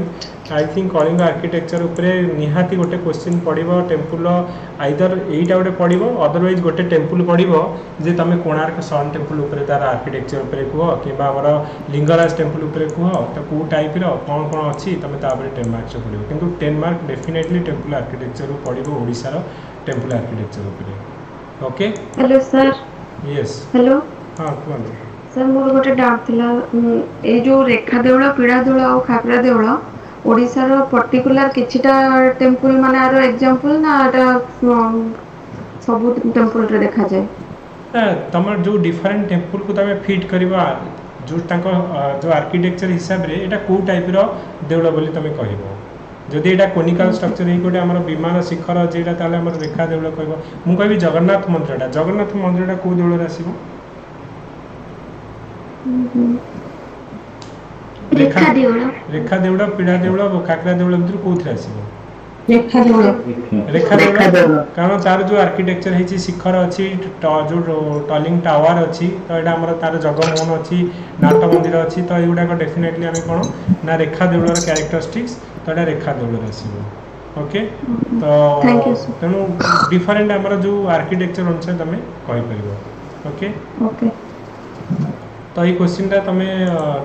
Speaker 1: I think Kalinga architecture উপরে নিহাতি গোটে কোশ্চিন পড়িব টেম্পল আইদর এইটা গোটে পড়িব অদরওয়াইজ গোটে টেম্পল পড়িব যে তুমি কোণার্ক সন টেম্পল উপরে তার আর্কিটেকচর উপরে কুহ কিংবা আমার লিঙ্গরাজ টেম্পল উপরে কুহ তো কেউ টাইপর কোণ কোণ অছি তুমি তাপরে টেন মার্কস পড়িব কিন্তু ten mark definitely temple architecture পড়িব ওড়িশার টেম্পল আর্কিটেকচর উপরে okay
Speaker 9: hello sir
Speaker 1: yes
Speaker 9: hello
Speaker 1: ହଁ କୁହନ୍ତୁ
Speaker 9: ସାର୍ ମୋର ଗୋଟେ ଡାଉଟ୍ ଥିଲା ଏ ଯେଉଁ ରେଖା ଦେଉଳ ପୀଡ଼ା ଦେଉଳ ଆଉ ଖାପରା ଦେଉଳ ଓଡ଼ିଶାର ପର୍ଟିକୁଲାର କିଛିଟା ଟେମ୍ପଲ ମାନେ ଆର ଏକ୍ଜାମ୍ପଲ ନା ଏଟା ସବୁ ଟେମ୍ପଲରେ ଦେଖାଯାଏ
Speaker 1: ତମର ଯେଉଁ ଡିଫରେଣ୍ଟ ଟେମ୍ପଲକୁ ତମେ ଫିଟ୍ କରିବ ଯେଉଁ ତାଙ୍କ ଯେଉଁ ଆର୍କିଟେକ୍ଚର ହିସାବରେ ଏଇଟା କେଉଁ ଟାଇପ୍ର ଦେଉଳ ବୋଲି ତମେ କହିବ ଯଦି ଏଇଟା କୋନିକାଲ ଷ୍ଟ୍ରକ୍ଚର ହେଇକି ଗୋଟେ ଆମର ବିମାନ ଶିଖର ଯେଟା ତାହେଲେ ଆମର ରେଖା ଦେଉଳ କହିବ ମୁଁ କହିବି ଜଗନ୍ନାଥ ମନ୍ଦିରଟା ଜଗନ୍ନାଥ ମନ୍ଦିରଟା କେଉଁ ଦେଉଳରେ ଆସିବ ରେଖା ଦେଉଳ ପିଢା ଦେଉଳ କାକରା ଦେଉଳ ଭିତରୁ କୋଉଥିରେ ଆସିବ ରେଖା ଦେଉଳ କାରଣ ତାର ଯୋଉ ଆର୍କିଟେକ୍ଚର ହେଇଛି ଶିଖର ଅଛି ଟଲିଂ ଟାୱାର ଅଛି ତ ଏଇଟା ଆମର ତାର ଜଗମୋହନ ଅଛି ନାଟ ମନ୍ଦିର ଅଛି ତ ଏଗୁଡ଼ାକ ଡେଫିନେଟଲି ଆମେ କ'ଣ ନା ରେଖା ଦେଉଳର କ୍ୟାରେକ୍ଟରିଷ୍ଟିକ୍ସ ତ ଏଇଟା ରେଖା ଦେଉଳରେ ଆସିବ ଓକେ ତ ତେଣୁ ଡିଫରେଣ୍ଟ ଆମର ଯୋଉ ଆର୍କିଟେକ୍ଚର ଅନୁସାରେ ତମେ କହିପାରିବ
Speaker 9: ଓକେ
Speaker 1: तो ये क्वेश्चन टा तुम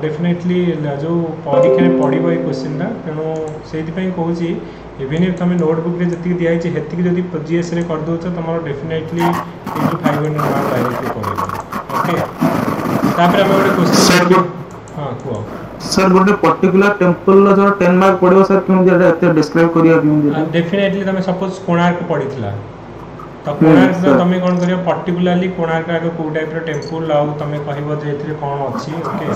Speaker 1: डेफिनेटली जो परीक्षा पढ़व ये क्वेश्चनटा तेणु से कौन इवेन इफ तुम नोटबुक जी दिखाई है जी जीएस करदे तुम definitely two five hundred mark five okay गोटे क्वेश्चन हाँ कह
Speaker 4: सर गोटे पर्टिकुलर टेम्पल जो टेन मार्क पड़ा सर डिस्क्राइब कर
Speaker 1: डेफिनेटली तुम सपोज कोणार्क पढ़ी ତ କୋଣାର୍କ ତମେ କ'ଣ କରିବ ପର୍ଟିକୁଲାରଲି କୋଣାର୍କ ଆଗ କେଉଁ ଟାଇପ୍ର ଟେମ୍ପୁଲ ଆଉ ତମେ କହିବ ଯେ ଏଥିରେ କ'ଣ ଅଛି ଓକେ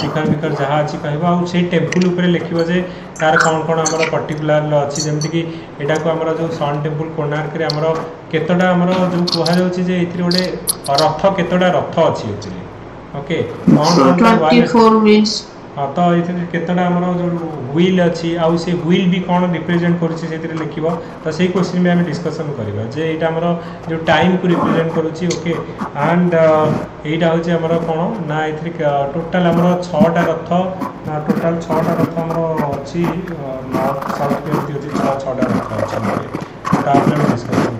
Speaker 1: ଶିଖର ଫିଖର ଯାହା ଅଛି କହିବ ଆଉ ସେଇ ଟେମ୍ପୁଲ ଉପରେ ଲେଖିବ ଯେ ତାର କ'ଣ କ'ଣ ଆମର ପର୍ଟିକୁଲାର ଅଛି ଯେମିତିକି ଏଟାକୁ ଆମର ଯେଉଁ ସନ୍ ଟେମ୍ପୁଲ କୋଣାର୍କରେ ଆମର କେତେଟା ଆମର ଯେଉଁ କୁହାଯାଉଛି ଯେ ଏଥିରେ ଗୋଟେ ରଥ କେତେଟା ରଥ ଅଛି ଏଥିରେ ଓକେ
Speaker 5: କ'ଣ
Speaker 1: ହଁ ତ ଏଥିରେ କେତେଟା ଆମର ଯେଉଁ ହ୍ୱିଲ୍ ଅଛି ଆଉ ସେ ହ୍ୱିଲ୍ ବି କ'ଣ ରିପ୍ରେଜେଣ୍ଟ କରୁଛି ସେଥିରେ ଲେଖିବ ତ ସେଇ କ୍ୱେଶ୍ଚିନ୍ ବି ଆମେ ଡିସ୍କସନ୍ କରିବା ଯେ ଏଇଟା ଆମର ଯେଉଁ ଟାଇମ୍କୁ ରିପ୍ରେଜେଣ୍ଟ କରୁଛି ଓକେ ଆଣ୍ଡ ଏଇଟା ହେଉଛି ଆମର କ'ଣ ନା ଏଥିରେ ଟୋଟାଲ୍ ଆମର ଛଅଟା ରଥ ଟୋଟାଲ୍ ଛଅଟା ରଥ ଆମର ଅଛି ନର୍ଥ ସାଉଥ୍ ଏମିତି ହେଉଛି ଛଅ ଛଅଟା ରଥ ଅଛି ତାପରେ ଆମେ ଡିସ୍କସନ୍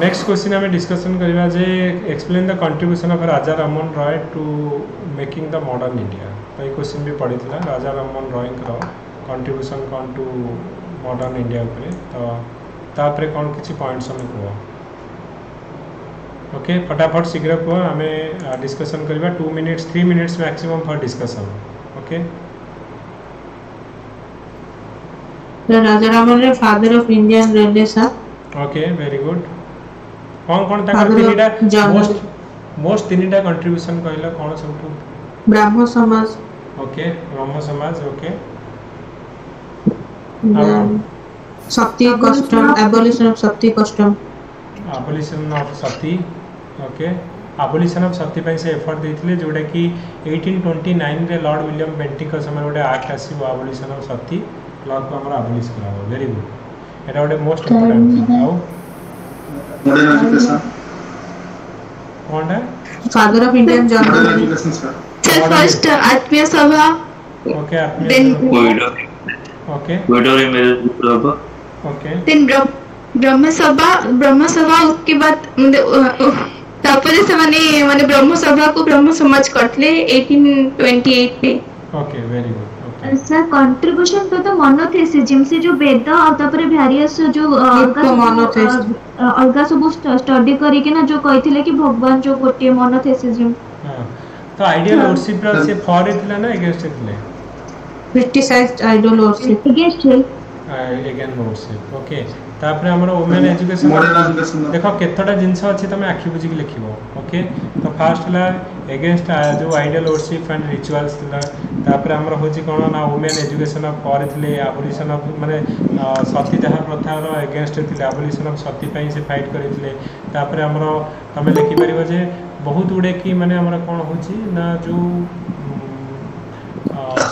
Speaker 1: नेक्स्ट क्वेश्चन आम डिस्कसन करवा जे explain the contribution of Raja Raman Roy to making the modern India तो ये क्वेश्चन भी पड़ी था राजा रमन रॉय कंट्रीब्यूशन कौन टू मॉडर्न इंडिया उपरे तो तापर कौन किसी पॉइंट आम कह ओके फटाफट शीघ्र कह आम डिस्कसन करवा two minutes three minutes maximum for discussion okay
Speaker 5: Raja Raman father of Indian railway sir
Speaker 1: okay very good କ'ଣ କ'ଣ ତାଙ୍କର ତିନିଟା ମୋଷ୍ଟ ମୋଷ୍ଟ ତିନିଟା କଣ୍ଟ୍ରିବ୍ୟୁସନ କହିଲ କ'ଣ ସବୁଠୁ
Speaker 5: Brahmo Samaj
Speaker 1: okay Brahmo Samaj okay
Speaker 5: sati custom abolition of sati custom
Speaker 1: abolition of sati okay abolition of sati ପାଇଁ ସେ ଏଫର୍ଟ ଦେଇଥିଲେ ଯେଉଁଟାକି ଏଇଟିନ୍ ଟ୍ୱେଣ୍ଟି ନାଇନରେ ଲର୍ଡ଼ ୱିଲିୟମ ବେଣ୍ଟିଙ୍କ ସମୟରେ ଗୋଟେ ଆକ୍ଟ ଆସିବ ଆବୋଲିସନ ଅଫ ସତୀ ଲକୁ ଆମର ଆବୋଲିସ କରାହେବ ଭେରି ଗୁଡ୍ ଏଇଟା ଗୋଟେ ମୋଷ୍ଟ ଇମ୍ପୋର୍ଟାଣ୍ଟ ଆଉ
Speaker 3: मॉडर्न एजुकेशन
Speaker 1: कौन है
Speaker 5: father of Indian journal
Speaker 3: education sir
Speaker 17: first Atmiya Sabha
Speaker 1: okay आत्मीय
Speaker 17: कोविड
Speaker 1: ओके
Speaker 6: गोडोरी मेरे ग्रुप
Speaker 1: ओके
Speaker 17: देन ब्रह्म सभा ब्रह्म सभा उसके बाद तापरे से माने माने ब्रह्म सभा को ब्रह्म समाज करथले 1828 में
Speaker 1: okay very good
Speaker 13: sir contribution तो द मोनोथेसिज्म से जो वेद और तपर वेरियस जो अलग सब स्टडी करिके ना जो कहिथिले कि भगवान जो गोटे मोनोथेसिज्म
Speaker 1: हाँ। तो आइडियल वर्शिप हाँ। रा से फॉर थिला ना अगेंस्ट थिले
Speaker 5: क्रिटिसाइज्ड आइडियल वर्शिप
Speaker 13: अगेंस्ट थिले
Speaker 1: अगेन वर्शिप ओके तापरे हमरो वुमेन हाँ। एजुकेशन देखो केतडा जिंस अछि तमे तो आखि बुझी के लिखिबो ओके तो फर्स्ट ला अगेंस्ट जो आइडियल ओरशिप एंड रिचुअल्स ला तापरे हमरो होची कोनो ना वुमेन एजुकेशन ऑफ करथले एबोलिशन ऑफ माने सतीदाह प्रथा रो अगेंस्ट थिले एबोलिशन ऑफ सती पई से फाइट करथले तापरे हमरो तमे लिखि परबो जे बहुत उडे की माने हमरो कोन होची ना जो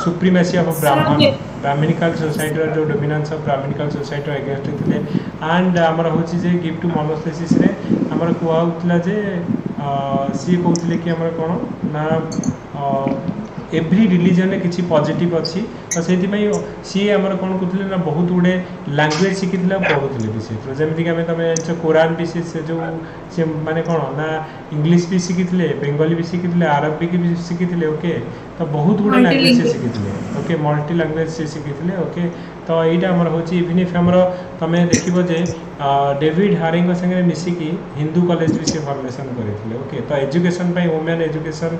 Speaker 1: सुप्रीमेसी ऑफ ब्राह्मण ବ୍ରାହ୍ମଣିକାଲ ସୋସାଇଟିର ଯେଉଁ ଡୋମିନାନ୍ସ ଅଫ୍ ବ୍ରାହ୍ମଣିକାଲ ସୋସାଇଟିର ଏଗେନଷ୍ଟ ଥିଲେ ଆଣ୍ଡ ଆମର ହେଉଛି ଯେ ଗିଫ୍ଟ ଟୁ ମନୋଥେସିସ୍ରେ ଆମର କୁହାହେଉଥିଲା ଯେ ସିଏ କହୁଥିଲେ କି ଆମର କ'ଣ ନା ଏଭ୍ରି ରିଲିଜନରେ କିଛି ପଜିଟିଭ୍ ଅଛି ତ ସେଥିପାଇଁ ସିଏ ଆମର କ'ଣ କରୁଥିଲେ ନା ବହୁତ ଗୁଡ଼ିଏ ଲାଙ୍ଗୁଏଜ୍ ଶିଖିଥିଲେ ଆଉ ପଢ଼ୁଥିଲେ ବି ସେଥିରୁ ଯେମିତିକି ଆମେ ତମେ ଜାଣିଛ କୋରାନ୍ ବି ସେ ସେ ଯେଉଁ ସେ ମାନେ କ'ଣ ନା ଇଂଲିଶ ବି ଶିଖିଥିଲେ ବେଙ୍ଗଲୀ ବି ଶିଖିଥିଲେ ଆରବିକ ବି ଶିଖିଥିଲେ ଓକେ तो बहुत गुड़ा लांगुएज से सीखी ओके मल्टी लांगुएज से सीखी ओके तो यहाँ हूँ इवन इफ आमर तुम्हें तो देखिए डेविड हारी सागर मिसिकी हिंदू कलेज भी सी फर्मेसन करते ओके तो एजुकेशन वुमेन एजुकेशन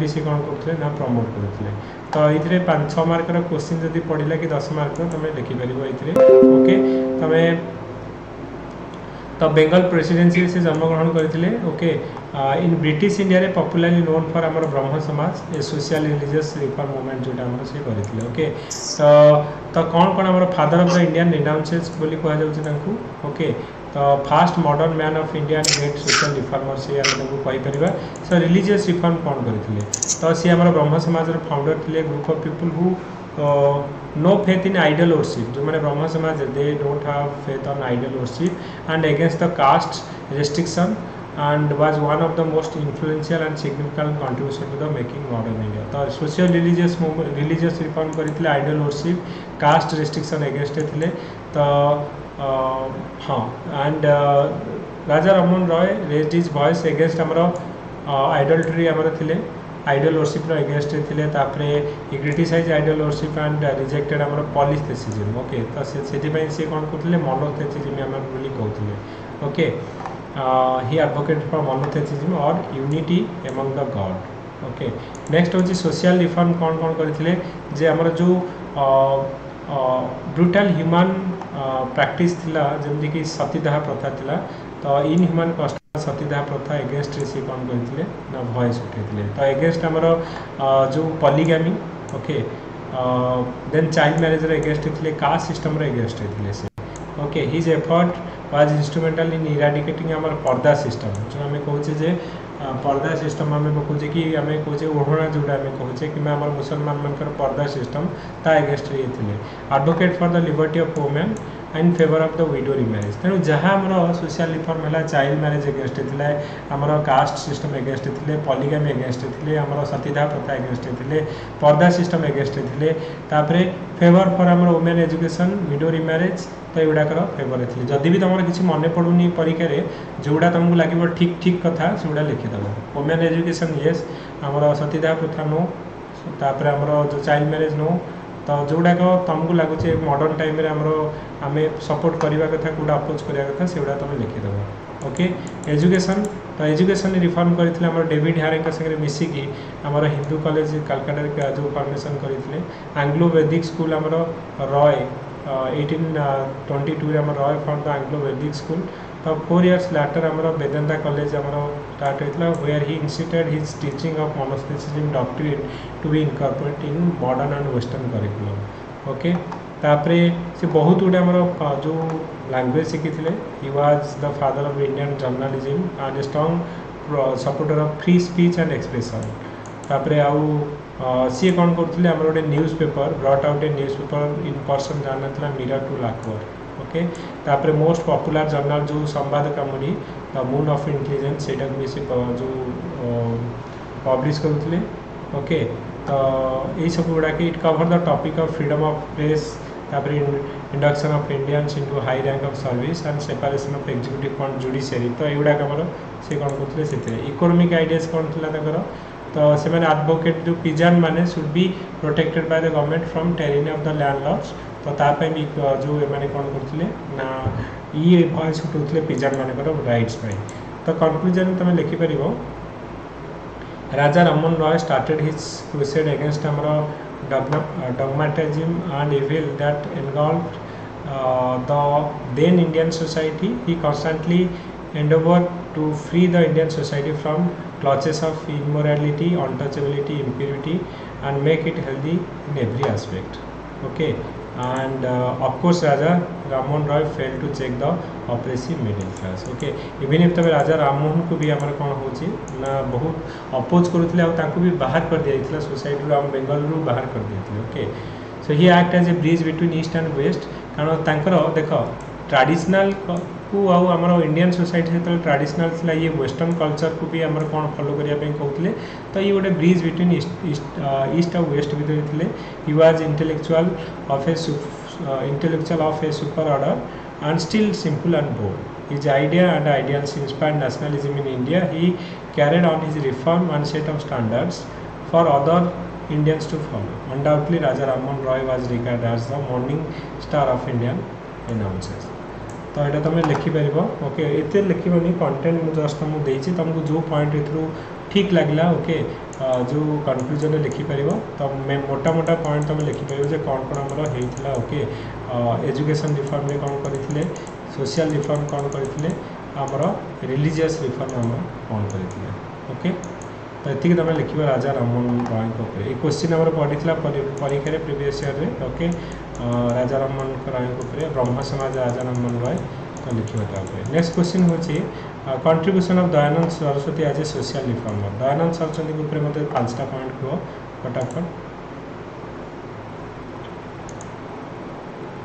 Speaker 1: भी सी कौन करते ना प्रमोट करते तो ये पाँच छः मार्क क्वेश्चन जब पढ़ला कि दस मार्क तुम्हें लिखिपर ये ओके तुम्हें तो तो बेंगल प्रेसीडेन्सी से जन्मग्रहण करते ओके इन ब्रिटिश इंडिया रे पपुलरली नोन फर आम Brahmo Samaj a socio religious reform movement जो करते ओके तो कौन कौन आम father of the Indian renaissance कहुच तो first modern man of India great social reformer से आमपर सो रिलीजियस रिफर्म कौन करते तो सी आम ब्रह्म समाज फाउंडर थे group of people who no faith in idol worship जो मैंने Brahmo Samaj they don't have faith on idol worship and against the caste restriction and was one of the most influential and significant contribution to the making modern India तो social religious religious reform करते idol worship caste restriction against थे तो हाँ and Raja Rammohan Roy raised his voice against आम idolatry आम idle ୱର୍ସିପ୍ର ଏଗେନଷ୍ଟରେ ଥିଲେ ତାପରେ criticise idol worship and rejected ଆମର ପଲିଥେସିଜିମ୍ ଓକେ ତ ସେଥିପାଇଁ ସେ କ'ଣ କହୁଥିଲେ ମନୋଥେସିଜିମ୍ ଆମର ବୋଲି କହୁଥିଲେ okay he advocate for monotheism or unity among the god okay next ହେଉଛି ସୋସିଆଲ୍ ରିଫର୍ମ କ'ଣ କ'ଣ କରିଥିଲେ ଯେ ଆମର ଯେଉଁ ବ୍ରୁଟାଲ୍ ହ୍ୟୁମାନ୍ ପ୍ରାକ୍ଟିସ୍ ଥିଲା ଯେମିତିକି ସତୀଦାହ ପ୍ରଥା ଥିଲା ତ ଇନହ୍ୟୁମାନ୍ କଷ୍ଟ सतीदाह प्रथा एगेन्स्ट सी कौन कहते ना भयस उठे तो एगेन्स्ट आमर जो पलिगामी ओके दे चाइल्ड म्यारेजर एगेन्स्ट होते का सिस्टम एगेन्स्ट होते okay his effort was instrumental in eradicating आम पर्दा सिस्टम जो आम कहे पर्दा सिस्टम आम पकोजे कि आम कहे ओढ़ा जोटा कहे कि मुसलमान मान पर्दा सिस्टम ता एगेस्ट ये advocate for the liberty of women in favour of the widow remarriage तेणु जहाँ आम सोशियाल रिफर्म है चाइल्ड म्यारेज एगेस्ट है आम कास्ट सिस्टम एगेस्ट थे पलिगामी एगेस्ट थे आम सतीधा प्रथा एगेस्ट थे पर्दा सिस्टम एगेस्ट थे फेवर फर आम वुमेन एजुकेशन विडो रिमेज तो युवाक फेवर थी जदि भी तुम किसी मन पड़ूनि परीक्षा जोड़ा तुमक लगे ठीक ठिक कथा से गुड़ा लिखीदेव वुमेन एजुकेशन ये आम सतीधा प्रथा नौ तापर आम जो चाइल्ड म्यारेज नौ ତ ଯେଉଁଗୁଡ଼ାକ ତୁମକୁ ଲାଗୁଛି ମଡ଼ର୍ଣ୍ଣ ଟାଇମ୍ରେ ଆମର ଆମେ ସପୋର୍ଟ କରିବା କଥା କେଉଁଟା ଅପୋଜ୍ କରିବା କଥା ସେଗୁଡ଼ା ତୁମେ ଲେଖିଦେବ ଓକେ ଏଜୁକେସନ୍ ତ ଏଜୁକେସନ୍ ରିଫର୍ମ କରିଥିଲେ ଆମର ଡେଭିଡ୍ ହ୍ୟାରେଙ୍କ ସାଙ୍ଗରେ ମିଶିକି ଆମର ହିନ୍ଦୁ କଲେଜ କାଲକାଟାରେ ଯେଉଁ ଫର୍ମେସନ୍ କରିଥିଲେ ଆଙ୍ଗ୍ଲୋ ବେଦିକ ସ୍କୁଲ ଆମର ରଏ ଏଇଟିନ୍ ଟ୍ୱେଣ୍ଟି ଟୁରେ ଆମର Roy form the Anglo Vedic school ତ ଫୋର୍ ଇୟର୍ସ ଲାଟର୍ ଆମର ବେଦାନ୍ତା କଲେଜ ଆମର start Tatitla, where he instituted his teaching of monotheism doctrine to be incorporated in modern and western curriculum. Okay. तापरे से बहुत गुड़े आमर जो language शिखिले he was the father of Indian journalism and strong supporter of free speech and expression तापरे आउ सी कौन करुले गोटे newspaper brought out a newspaper in Persian जाना ना मीरा टू लाखवर ओके ତାପରେ ମୋଷ୍ଟ ପପୁଲାର ଜର୍ଣ୍ଣାଲ ଯେଉଁ ସମ୍ବାଦ କାମୁଡ଼ି ବା ମୁନ୍ ଅଫ୍ ଇଣ୍ଟେଲିଜେନ୍ସ ସେଇଟାକୁ ବି ସେ ଯେଉଁ ପବ୍ଲିଶ କରୁଥିଲେ ଓକେ ତ ଏଇସବୁ ଗୁଡ଼ାକ it cover the topic of freedom of press ତାପରେ induction of Indians into high rank of service and separation of executive fund judiciary ତ ଏଗୁଡ଼ାକ ଆମର ସେ କ'ଣ କରୁଥିଲେ ସେଥିରେ ଇକୋନୋମିକ୍ ଆଇଡ଼ିଆସ୍ କ'ଣ ଥିଲା ତାଙ୍କର ତ ସେମାନେ ଆଡ଼ଭୋକେଟ୍ ଯେଉଁ ପିଜାନ୍ ମାନେ should be protected by the government from tyranny of the landlords तो ताप जो मैंने कौन करते ना ये भयस उठाऊ पिजाट मानक रईट्स तो कनक्लूजन तुम लिखिपर Raja Rammohan Roy started his crusade against आम dogmatism and evil that engulfed the then Indian society he constantly endeavour to free the Indian society from clutches of immorality untouchability impurity and make it healthy in every aspect okay and uh, of course Raja Ramon Roy failed to check the oppressive middle class okay even if तबे राजा राममोहन को भी आमर कौन होची ना बहुत oppose करुले आ तांको भी बाहर कर दिया इतला सोसाइटी रो आम बेंगल रो बाहर कर दिया okay so he act as a bridge between east and west कारण तांकर देखो ट्रेडिशनल आम इंडियान सोसाइटी से ट्राडिशनाल थी ये वेस्टर्न कलचर को भी आम कौन फलो करने कहते तो ये गोटे ब्रिज बिटवीन ईस्ट आउ वेस्ट भितर थे he was intellectual of a intellectual of a super order and still simple and bold his idea and ideals inspired nationalism in India he carried on his reform and set of standards for other Indians to follow undoubtedly Raja Rammohan Roy was regarded as the morning star of India announces ତ ଏଇଟା ତୁମେ ଲେଖିପାରିବ okay ଏତେ ଲେଖିବନି content ମୁଁ just ତୁମକୁ ଦେଇଛି ତୁମକୁ ଯେଉଁ point ଏଥିରୁ ଠିକ୍ ଲାଗିଲା ଓକେ ଯେଉଁ କନକ୍ଲୁଜନ୍ରେ ଲେଖିପାରିବ ତ ମୋଟା ମୋଟା ପଏଣ୍ଟ ତୁମେ ଲେଖିପାରିବ ଯେ କ'ଣ କ'ଣ ଆମର ହେଇଥିଲା ଓକେ ଏଜୁକେସନ୍ ରିଫର୍ମରେ କ'ଣ କରିଥିଲେ ସୋସିଆଲ୍ ରିଫର୍ମ କ'ଣ କରିଥିଲେ ଆମର ରିଲିଜିୟସ୍ ରିଫର୍ମ ଆମର କ'ଣ କରିଥିଲେ ଓକେ ତ ଏତିକି ତୁମେ ଲେଖିବ ରାଜା ରାମମୋହନ ରୟଙ୍କ ଉପରେ ଏଇ କୋଶ୍ଚିନ୍ ଆମର ପଡ଼ିଥିଲା ପରୀକ୍ଷାରେ ପ୍ରିଭିୟସ୍ ଇୟର୍ରେ ଓକେ राजा रमन राय ब्रह्म समाज राजा रमन राय लिखे नेक्स्ट क्वेश्चन हूँ contribution of Dayanand Saraswati as a social reformer Dayanand Saraswati मतलब पांचटा पॉइंट कह फटाफट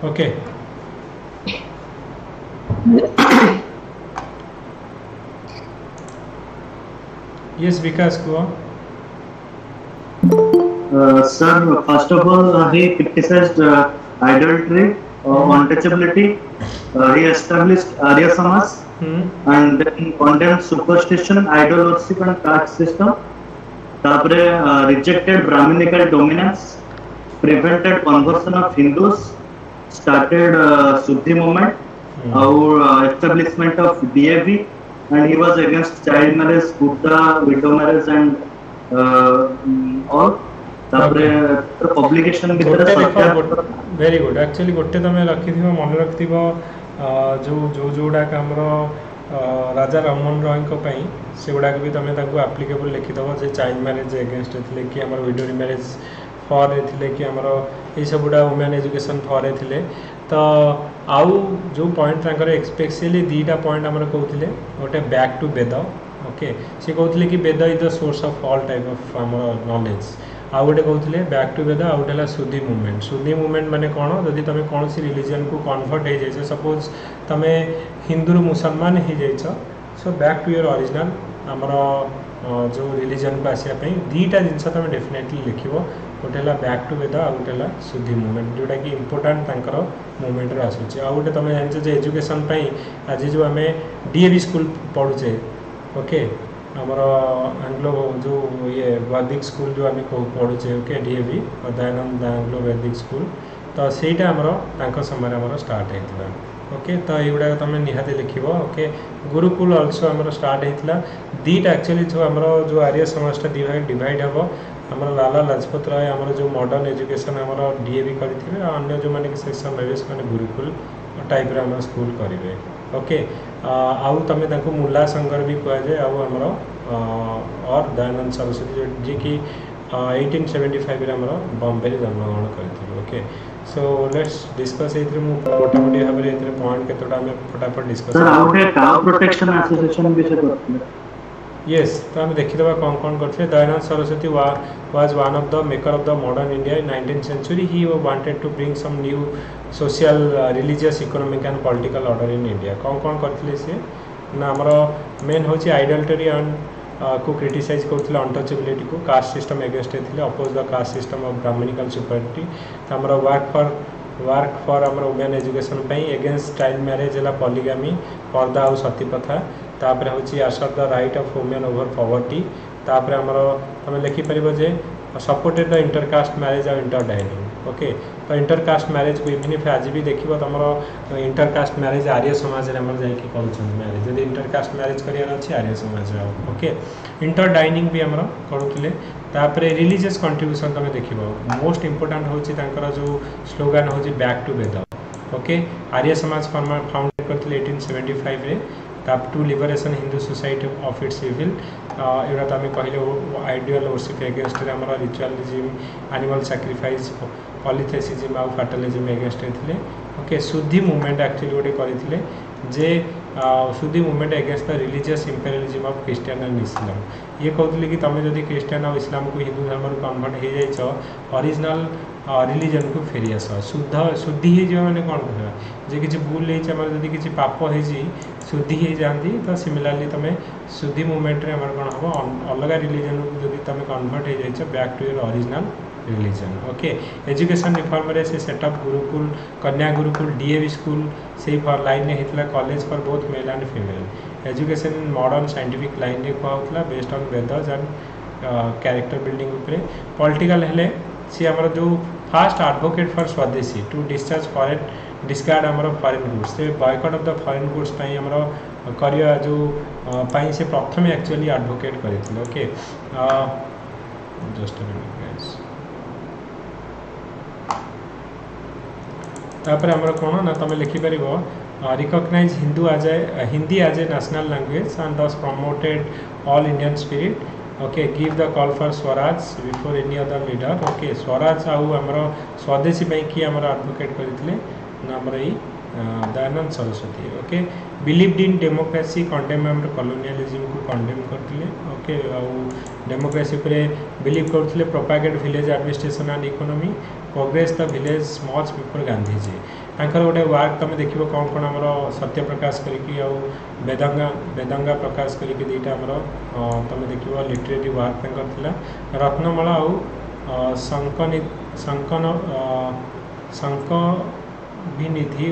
Speaker 1: ओके यस विकास कह
Speaker 15: sir first of all adultery, uh, untouchability, uh, re-established Arya Samas,
Speaker 1: hmm.
Speaker 15: and then condemned superstition, idol worship and caste system, তারপরে rejected Brahminical dominance prevented conversion of Hindus started uh, Suddhi movement, mm.
Speaker 1: our
Speaker 15: uh, establishment of DAV, and he was against child marriage, Buddha, widow marriage, and uh, all. Very
Speaker 1: good actually गोटे तुम रखि मन रखि जो जो जोड़ा आम राजा रमन रॉय से गुड़ाक भी तुम आप्लिकेबल लिखिद जे चाइल्ड म्यारेज एगेस्ट थे कि आम विडो रिमेज फर थे कि आम युवा वुमेन एजुकेशन फर थे तो आउ जो पॉइंट एक्सपेसी दीटा पॉइंट आम कौते गोटे बैक टू बेद ओके सी कहते कि Veda is the source of all type of आम नॉलेज ଆଉ ଗୋଟେ କହୁଥିଲେ ବ୍ୟାକ୍ ଟୁଗେଦର ଆଉ ଗୋଟେ ହେଲା ସୁଧି ମୁଭମେଣ୍ଟ ସୁଧି ମୁଭମେଣ୍ଟ ମାନେ କ'ଣ ଯଦି ତୁମେ କୌଣସି ରିଲିଜନ୍କୁ କନଭର୍ଟ ହେଇଯାଇଛ ସପୋଜ୍ ତୁମେ ହିନ୍ଦୁରୁ ମୁସଲମାନ ହେଇଯାଇଛ so back to your original ଆମର ଯେଉଁ ରିଲିଜନ୍କୁ ଆସିବା ପାଇଁ ଦୁଇଟା ଜିନିଷ ତୁମେ ଡେଫିନେଟଲି ଲେଖିବ ଗୋଟେ ହେଲା ବ୍ୟାକ୍ ଟୁ ବେଦ ଆଉ ଗୋଟେ ହେଲା ସୁଧି ମୁଭମେଣ୍ଟ ଯେଉଁଟାକି ଇମ୍ପୋର୍ଟାଣ୍ଟ ତାଙ୍କର ମୁଭମେଣ୍ଟରେ ଆସୁଛି ଆଉ ଗୋଟେ ତୁମେ ଜାଣିଛ ଯେ ଏଜୁକେସନ୍ ପାଇଁ ଆଜି ଯେଉଁ ଆମେ ଡିଏଭି ସ୍କୁଲ ପଢ଼ୁଛେ ଓକେ ଆମର ଆଙ୍ଗ୍ଲୋ ଯେଉଁ ଇଏ ବୈଦିକ ସ୍କୁଲ ଯେଉଁ ଆମେ ପଢ଼ୁଛେ କେ D A V Dayanand Anglo Vedic school ତ ସେଇଟା ଆମର ତାଙ୍କ ସମୟରେ ଆମର ଷ୍ଟାର୍ଟ ହେଇଥିଲା ଓକେ ତ ଏଇଗୁଡ଼ାକ ତୁମେ ନିହାତି ଲେଖିବ ଓକେ ଗୁରୁକୁଲ ଅଲସୋ ଆମର ଷ୍ଟାର୍ଟ ହେଇଥିଲା ଦୁଇଟା ଆକ୍ଚୁଆଲି ଯେଉଁ ଆମର ଯେଉଁ ଆର୍ଯ୍ୟ ସମାଜଟା ଦୁଇ ଭାଗ ଡିଭାଇଡ଼ ହେବ ଆମର ଲାଲା ଲାଜପତ ରାୟ ଆମର ଯେଉଁ ମଡ଼ର୍ଣ୍ଣ ଏଜୁକେସନ୍ ଆମର ଡି ଏ ବି କରିଥିବେ ଆଉ ଅନ୍ୟ ଯେଉଁମାନେ ସେକ୍ସନ୍ ରହିବେ ସେମାନେ ଗୁରୁକୁଲ ଟାଇପ୍ର ଆମର ସ୍କୁଲ କରିବେ ଓକେ आमें मुला संगर भी कह जाए आम और दयानंद सरस्वती जी की एटीन सेवेन्टी फाइव आम बम्बे जन्मग्रहण करके सो लेट्स डिस्कस मोटामोटी भाव में पॉइंट के फटाफट
Speaker 15: डिस्कस
Speaker 1: येस तो आम देखीद कौन कौन करते दयानंद सरस्वती वा was one of the maker of the modern India in nineteen century he wanted to bring some new social religious economic and political order in India कौन कौन करते सी ना आमर मेन हूँ आइडल्टरी एंड को क्रिटिसाइज करते अनटचेबिलिटी को कास्ट सिस्टम एगेन्स्ट थे oppose the caste system of ग्रामीणिकल superiority आम वर्क फर वर्क फर आम women education against child marriage है पलिगामी पर्दा आउ सती प्रथा তাপরে হচ্ছে আসর the right of women over property তাপরে আমার তুমি লেখিপার যে সপোর্টেড দ ইন্টরকাস্ট ম্যারেজ আউ ইন্টর ডাইনিং ওকে ତ ଇଣ୍ଟରକାଷ୍ଟ ମ୍ୟାରେଜକୁ ଇଭିନ୍ ଇଫ୍ ଆଜି ବି ଦେଖିବ ତୁମର ଇଣ୍ଟରକାଷ୍ଟ ମ୍ୟାରେଜ ଆର୍ଯ୍ୟ ସମାଜରେ ଆମର ଯାଇକି କରୁଛନ୍ତି ମ୍ୟାରେଜ ଯଦି ଇଣ୍ଟରକାଷ୍ଟ ମ୍ୟାରେଜ କରିବାର ଅଛି ଆର୍ଯ୍ୟ ସମାଜ ଆଉ ଓକେ ଇଣ୍ଟର ଡାଇନିଂ ବି ଆମର କରୁଥିଲେ ତାପରେ ରିଲିଜିୟସ୍ କଣ୍ଟ୍ରିବ୍ୟୁସନ୍ ତୁମେ ଦେଖିବ ମୋଷ୍ଟ ଇମ୍ପୋର୍ଟାଣ୍ଟ ହେଉଛି ତାଙ୍କର ଯେଉଁ ସ୍ଲୋଗାନ୍ ହେଉଛି back to Veda okay Arya Samaj founded କରିଥିଲେ ଏଇଟିନ୍ ସେଭେଣ୍ଟି ଫାଇଭ୍ରେ काप to liberation Hindu society of its evil एवढ्यात आम्ही पाहिलं आयडियल वर्शिप एगेन्स्टରେ ଆମର ରିଚୁଆଲିଜିମ୍ ଆନିମାଲ୍ ସାକ୍ରିଫାଇସ୍ ପଲିଥେସିଜିମ୍ ଆଉ ଫାଟାଲିଜିମ୍ ଏଗେନ୍ଷ୍ଟରେ ଥିଲେ ଓକେ ସୁଧି ମୁଭମେଣ୍ଟ ଆକ୍ଚୁଆଲି ଗୋଟେ କରିଥିଲେ ଯେ Shuddhi movement against the religious imperialism of Christian and Islam ଇଏ କହୁଥିଲେ କି ତୁମେ ଯଦି ଖ୍ରୀଷ୍ଟିଆନ୍ ଆଉ ଇସଲାମକୁ ହିନ୍ଦୁ ଧର୍ମରୁ କନଭର୍ଟ ହେଇଯାଇଛ ଅରିଜିନାଲ୍ रिलीजन को फेरी आस शुद्ध शुद्धि मैंने कौन कह कि भूल हो जी किसी पाप तो हो शुद्धि जाती तो सीमिलारली तुम शुद्धि मुवमेंट्रे कौन हम अलग रिलीजन को तुम कनभर्ट हो जाइ back to original religion okay education reform से set up gurukul Kanya Gurukul DAV school से लाइन में होता college for both male and female education modern scientific line में कहला based on Vedas and character building political political सी आम जो first advocate for swadeshi to discharge foreign discard आम foreign goods से boycott of the foreign goods कर जो से प्रथम एक्चुअली आडभकेट कर तापर आम कौन ना तुम लिखिपर रिकग्नइज Hindu as Hindi as a national language and thus promoted all Indian spirit okay give the call for swaraj before any other leader okay swaraj आउ आमर स्वदेशी पाई आम आडभकेट करते आम Dayanand Saraswati okay believed in democracy condemn आम कलोनियालिजम को condemn करते ओके आउ डेमोक्रेसी पर बिलिव करते propagate village administration and economy progress the village much before Gandhiji गोटे वार्क तुम देख कौन कौन आम सत्य प्रकाश करी आदंगा बेदंगा प्रकाश करी दुटा आमर तुम देख लिटरेरी वार्क रत्नमाला आ शन शख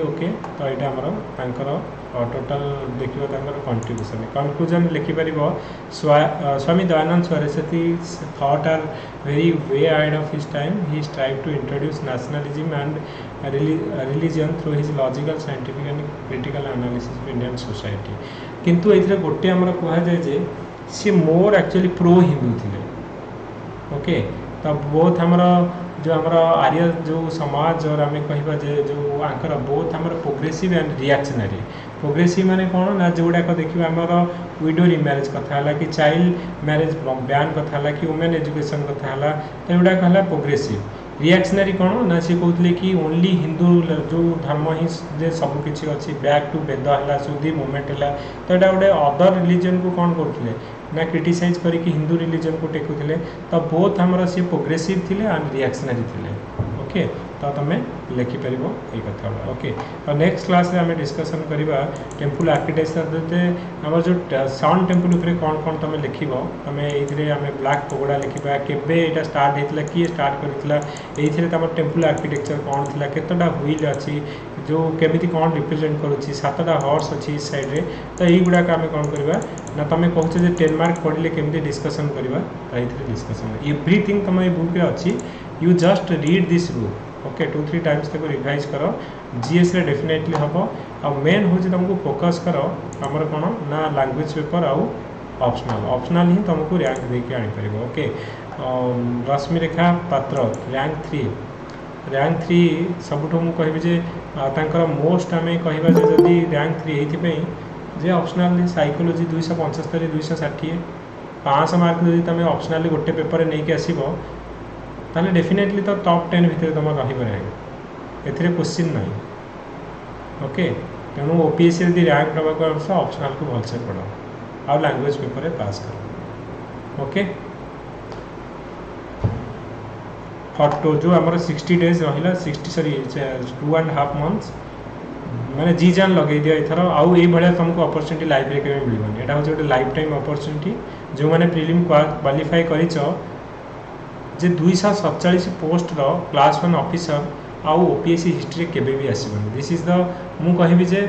Speaker 1: ओके तो यहाँ टोटाल देखर contribution conclusion लिखिपर Swami Dayanand Saraswati that are very way ahead of his time he strive to introduce nationalism and religion through his logical scientific and critical analysis of Indian society किंतु ये गोटे आम कहुए सी more actually pro Hindu थे okay तो both आमर जो आम आर्य जो समाज और आम कह जो बोथ आम प्रोग्रेसीव एंड रिएक्शनरी प्रोग्रेसीव मैंने कौन ना जोड़ाक देखिए आम विडो रिमारेज कथा कि चाइल्ड म्यारेज ब्यान कथा कि वुमेन एजुकेशन कथा तो युवाक प्रोग्रेसीव ରିଆକ୍ସନାରୀ କ'ଣ ନା ସେ କହୁଥିଲେ କି ଓନ୍ଲି ହିନ୍ଦୁ ଯେଉଁ ଧର୍ମ ହିଁ ଯେ ସବୁକିଛି ଅଛି ବ୍ୟାକ୍ ଟୁ ବେଦ ହେଲା ସୁଧି ମୁଭମେଣ୍ଟ ହେଲା ତ ଏଇଟା ଗୋଟେ ଅଦର ରିଲିଜନ୍କୁ କ'ଣ କରୁଥିଲେ ନା କ୍ରିଟିସାଇଜ୍ କରିକି ହିନ୍ଦୁ ରିଲିଜନ୍କୁ ଟେକୁଥିଲେ ତ ବୋଥ୍ ଆମର ସିଏ ପ୍ରୋଗ୍ରେସିଭ୍ ଥିଲେ ଆଣ୍ଡ ରିଆକ୍ସନାରୀ ଥିଲେ ଓକେ तो तुम लिखिपर एक कथा ओके और नेक्स्ट क्लास आम डिस्कसन करवा टेम्पुल आर्किटेक्चर जैसे आम जो साउंड टेम्पुल कौन कौन तुम लिख तुम ये आम ब्लाक पगड़ा लिखा के यहाँ स्टार्ट होता किए स्टार्ट करम टेम्पुल आर्किटेक्चर कौन थी कतोटा ह्विल अच्छी जो केमी कौन रिप्रेजेंट करतटा हर्स अच्छी सैड्रे तो यही गुड़ाक आम कौन करवा ना तुम कौच जो टेन मार्क पढ़ले कमी डिस्कसन करवा डिस्कसन एव्रीथिंग तुम ये बुक अच्छी you just read this book okay two three times revise कर जीएसरे डेफिनेटली हम आ मेन हूँ तुमको फोकस कर आम कौन ना लांगुएज पेपर आउ ऑप्शनल ऑप्शनल ही तुमको रैंक देखिए आनीपर ओके रश्मिरेखा पात्र रैंक थ्री रैंक थ्री सब कहे मोस्ट आम कह जदि रैंक थ्री ये जे ऑप्शनल साइकोलोजी दुई पंचस्तरी दुईश षाठी पाँच मार्क जब तुम ऑप्शनल गोटे पेपर नहीं आसब ତାହେଲେ ଡେଫିନେଟଲି ତ ଟପ୍ ଟେନ୍ ଭିତରେ ତୁମର ରହିବ ର୍ୟାଙ୍କ ଏଥିରେ କୋଶ୍ଚିନ୍ ନାହିଁ ଓକେ ତେଣୁ ଓ ପି ଏସ୍ସିରେ ଯଦି ର୍ୟାଙ୍କ ନେବାକୁ ଆସୁଛ ଅପ୍ସନାଲ୍କୁ ଭଲସେ ପଢ଼ ଆଉ ଲାଙ୍ଗୁଏଜ୍ ପେପର୍ରେ ପାସ୍ କର ଓକେ ଫଟୋ ଯେଉଁ ଆମର ସିକ୍ସଟି ଡେଜ୍ ରହିଲା sixty sorry two and half months ମାନେ ଜି ଜାନ୍ ଲଗେଇ ଦିଅ ଏଥର ଆଉ ଏଇଭଳିଆ ତୁମକୁ ଅପରଚ୍ୟୁନିଟି ଲାଇଫ୍ରେ କେବେ ମିଳିବନି ଏଇଟା ହେଉଛି ଗୋଟେ ଲାଇଫ୍ ଟାଇମ୍ ଅପରଚ୍ୟୁନିଟି ଯେଉଁମାନେ ପ୍ରିଲିମ୍ କ୍ୱାଲିଫାଏ କରିଛ ଯେ ଦୁଇଶହ ସତଚାଳିଶ ପୋଷ୍ଟର କ୍ଲାସ୍ ୱାନ୍ ଅଫିସର ଆଉ ଓ ପି ଏସ୍ ସି ହିଷ୍ଟ୍ରିରେ କେବେ ବି ଆସିବନି ଦିସ୍ ଇଜ୍ ଦ ମୁଁ କହିବି ଯେ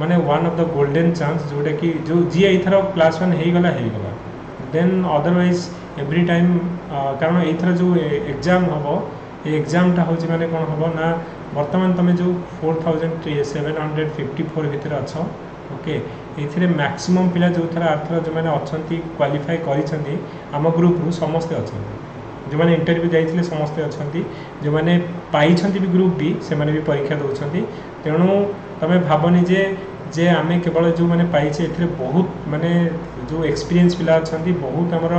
Speaker 1: ମାନେ one of the golden chance ଯେଉଁଟାକି ଯେଉଁ ଯିଏ ଏଇଥର କ୍ଲାସ୍ ୱାନ୍ ହେଇଗଲା ହେଇଗଲା ଦେନ୍ ଅଦରୱାଇଜ୍ ଏଭ୍ରି ଟାଇମ୍ କାରଣ ଏଇଥର ଯେଉଁ ଏକ୍ଜାମ୍ ହେବ ଏ ଏକ୍ଜାମ୍ଟା ହେଉଛି ମାନେ କ'ଣ ହେବ ନା ବର୍ତ୍ତମାନ ତୁମେ ଯେଉଁ four thousand seven hundred fifty four ଭିତରେ ଅଛ ଓକେ ଏଥିରେ ମ୍ୟାକ୍ସିମମ୍ ପିଲା ଯେଉଁଥର ଆର୍ଥର ଯେଉଁମାନେ ଅଛନ୍ତି କ୍ୱାଲିଫାଏ କରିଛନ୍ତି ଆମ ଗ୍ରୁପ୍ରୁ ସମସ୍ତେ ଅଛନ୍ତି ଯେଉଁମାନେ ଇଣ୍ଟରଭ୍ୟୁ ଯାଇଥିଲେ ସମସ୍ତେ ଅଛନ୍ତି ଯେଉଁମାନେ ପାଇଛନ୍ତି ବି ଗ୍ରୁପ୍ ବି ସେମାନେ ବି ପରୀକ୍ଷା ଦେଉଛନ୍ତି ତେଣୁ ତୁମେ ଭାବନି ଯେ ଯେ ଆମେ କେବଳ ଯେଉଁମାନେ ପାଇଛେ ଏଥିରେ ବହୁତ ମାନେ ଯେଉଁ ଏକ୍ସପିରିଏନ୍ସ ପିଲା ଅଛନ୍ତି ବହୁତ ଆମର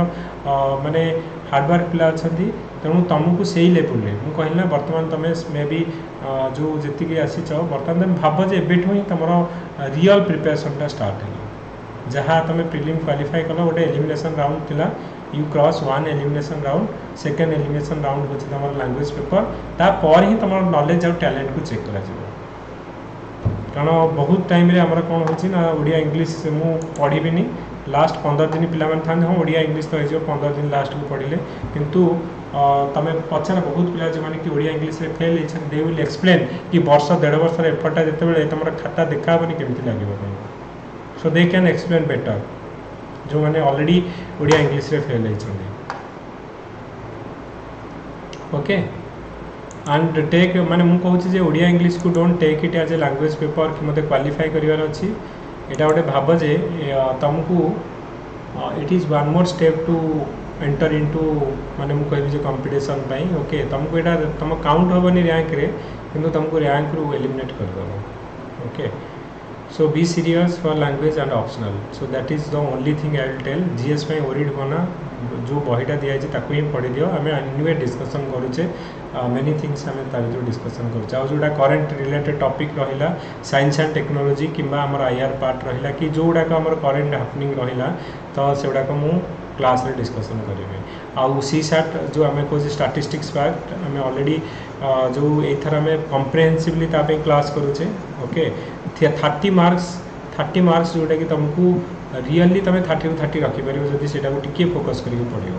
Speaker 1: ମାନେ ହାର୍ଡ଼ୱାର୍କ ପିଲା ଅଛନ୍ତି ତେଣୁ ତୁମକୁ ସେଇ ଲେବୁଲ୍ରେ ମୁଁ କହିଲି ନା ବର୍ତ୍ତମାନ ତୁମେ ମେ ବି ଯେଉଁ ଯେତିକି ଆସିଛ ବର୍ତ୍ତମାନ ତୁମେ ଭାବ ଯେ ଏବେଠୁ ହିଁ ତୁମର ରିଅଲ୍ ପ୍ରିପାରେସନ୍ଟା ଷ୍ଟାର୍ଟ ହେଲା ଯାହା ତୁମେ ପ୍ରିଲିମ୍ କ୍ୱାଲିଫାଏ କଲ ଗୋଟେ ଏଲିମିନେସନ୍ ରାଉଣ୍ଡ ଥିଲା you cross one elimination round second elimination round हूँ तुम लांगुएज पेपर तापर ही तुम नलेज और टैलेंट को चेक करा जाबो कारण बहुत टाइम रे हमरा कोन होची ना ओडिया इंग्लिश लास्ट पंदर दिन तो पिला था हाँ ओडिया इंग्लीश तो हो 15 दिन लास्ट को पढिले किंतु તમે પછારે બહુત પિલા જેમાને કે ઓડિયા ઇંગ્લિશરે ફેલ ହେଇછન દે વિલ એક્સપ્લેન કે વર્ષ દેઢ વર્ષર એફર્ટટા જેતેବେଳେ તમારા ખાતા દેખાબની કેમતિ લાગીବ ପାଇଁ સો દે ક્ୟାନ୍ એક્સપ્લેન બેટર जो मैंने ऑलरेडी ओडिया इंग्लीश रे फेल होती ओके एंड टेक माने मुझे जे ओडिया इंग्लीश को don't take it as a language paper कि मतलब क्वाफाए करार अच्छी यहाँ गोटे भाव जे तुमको it is one more step to enter into माने मुझे कंपिटिशन पाई ओके तुमको यहाँ तुम काउंट हेनी रैंक तुमको रैंक रु eliminate करदेव okay so be serious for language and optional so that is the only thing i will tell gs ପାଇଁ worried होना जो ବହିଟା ଦିଆଯାଇଛି ତାକୁ ହିଁ ପଢ଼ି ଦିଅ ଆମେ ଆନିୱେ ଡିସ୍କସନ୍ କରୁଛେ ମେନି ଥିଙ୍ଗସ୍ ଆମେ ତା ଭିତରୁ ଡିସ୍କସନ୍ କରୁଛେ ଆଉ ଯେଉଁଟା କରେଣ୍ଟ ରିଲେଟେଡ୍ ଟପିକ୍ ରହିଲା ସାଇନ୍ସ ଆଣ୍ଡ ଟେକ୍ନୋଲୋଜି କିମ୍ବା ଆମର ଆଇ ଆର୍ ପାର୍ଟ ରହିଲା କି ଯେଉଁଗୁଡ଼ାକ ଆମର କରେଣ୍ଟ ହାପନିଂ ରହିଲା ତ ସେଗୁଡ଼ାକ ମୁଁ क्लास रे डिस्कशन करेंगे आई सैट जो आम कह स्टाटिस्टिक्स फैक्ट आम अलरेडी जो यथर आम कंप्रेहेनसीवली क्लास करूचे okay thirty marks thirty marks जोटा कि तुमको रियली तुम थर्टी रू थी तो रखिपर जब से फोकस कर